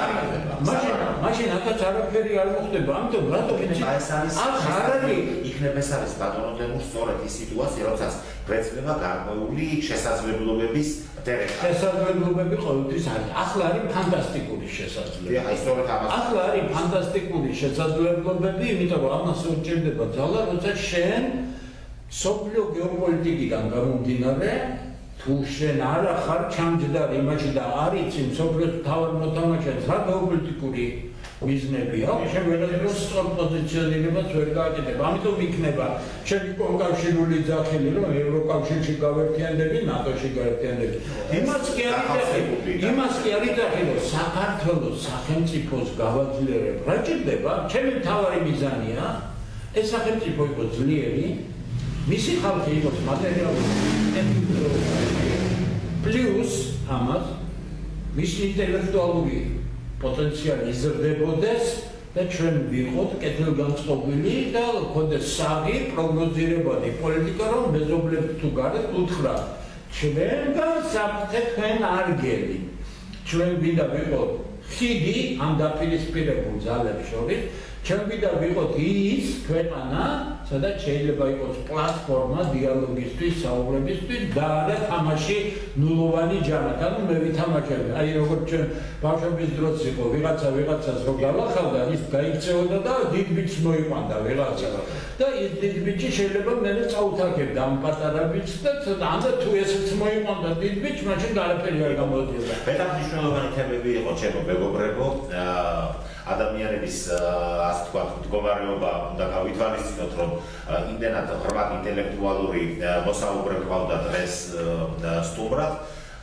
S2: მაშინ მაშინ ახაც არაფერი არ მოხდება. ამიტომ რატო ვიცი
S1: ეს არის ახ არ არის იქნება ეს არის ბატონოდემურ სწორედ ის სიტუაცია როდესაც პრეცდება გარკვეული შესაძლებლობების დერექა.
S2: შესაძლებლობები ყოველთვის არის ახლა არის ფანტასტიკური შესაძლებლობები
S1: აი სწორედ ამას
S2: ახლა არის ფანტასტიკური შესაძლებლობები იმიტომ რომ ამას უჭირდება ძალა როცა შენ სოფლიო გეოპოლიტიკიდან გამომდინარე თუ შენ არ ახარ ჩამჯდარ იმაში და არიცი მსოფლიოს თავად მოთამაშეს რა გეოპოლიტიკური მიზნები აქვს შენ ვერასდროს სწორ პოზიციონირებას ვერ გააკეთებ ამიტომ იქნება შენი კონკავშირული ძახილი რომ ევროკავშირში გავერთიანდები ნატოში გავერთიანდები. იმას კი არის იმას კი არის ძახილი საქართველოს სახელმწიფოს გავაძლიერებ რა ჭირდება? ჩემი თავარი მიზანია ეს სახელმწიფო იყოს ძლიერი. მისი ხალხი იყოს მატერიალური პლუს ამას მისი ინტელექტუალური პოტენციალი იზრდებოდეს და ჩვენ ვიყოთ კეთილგანწყობილი და ქონდეს საგი პროგნოზირებადი. პოლიტიკა რომ მეზობლებს თუ გარეთ უთხრა ჩვენგან საფრთხე თქვენ არ გელი ჩვენ ვიდა ვიყოთ ხიდი ამ დაპირისპირებულ ძალებს შორის ჩვენ ვიდა ვიყოთ ის ქვეყანა სადაც შეიძლება იყოს პლატფორმა დიალოგისთვის, საუბრებისთვის და არა თამაში ნულოვანი ჯანმრთელი. ანუ მე ვითამაშები. აი როგორც ჩვენ ბავშვობის დროს იყო ვიღაცა ვიღაცას რო გავახავდა, ის გაიქცეოდა და დიდ ბიჭს მოიყვანდა ვიღაცა. და ის დიდ ბიჭი შეიძლება მე წაუთარგებდა ამ პატარა ბიჭს და ანდა თუ ესეც მოიყვანდა დიდ ბიჭს, მაშინ გარაფერი არ გამოდიოდა.
S1: მეტად თემები იყო ჩემო მეგობრებო. აა ადამიანების ასე თქვა მდგომარეობა უნდა გავითვალისწინოთ რომ იმდენად ღრმად ინტელექტუალური მოსაუბრე ყავდა დღეს სტუმრად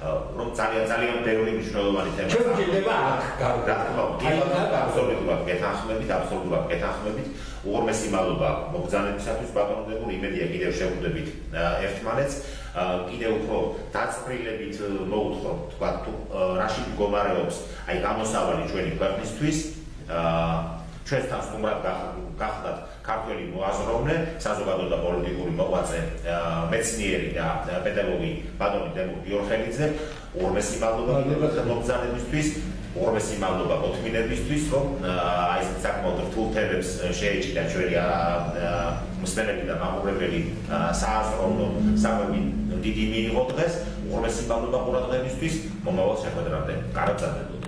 S1: რომ ძალიან ძალიან ბევრი მნიშვნელოვანი თემა
S2: ჩვენ ვჭირდება აქ
S1: გავგადოთ აბსოლუტურად გეთანხმებით აბსოლუტურად გეთანხმებით. უღრმესი მადლობა მოგზაურობისათვის ბატონო დებულ იმედია კიდევ შევხვდებით ერთმანეთს. კიდევ უფრო დაწვრილებით მოუთხო თქვა თუ რაში მდგომარეობს აი გამოსავალი ჩვენი ქვეყნისთვის ჩვენთან სტუმრად გახდათ ქართველი მოაზროვნე, საზოგადო და პოლიტიკური მოღვაწე, მეცნიერი და პედაგოგი ბატონი დემო გიორხელიძე, ორმესი მადლობა მოგზაურებისთვის, ორმესი მადლობა მოთმინებისთვის, რომ აი ეს საკმაოდ რთულ თემებს შეეჭიდა ჩვენი მსმენელი და მაყურებელი სააზროვნო საქმე დიდი მიიღო დღეს, ორმესი მადლობა ყურადღებისთვის, მომავალ შეხვედრამდე. კარგად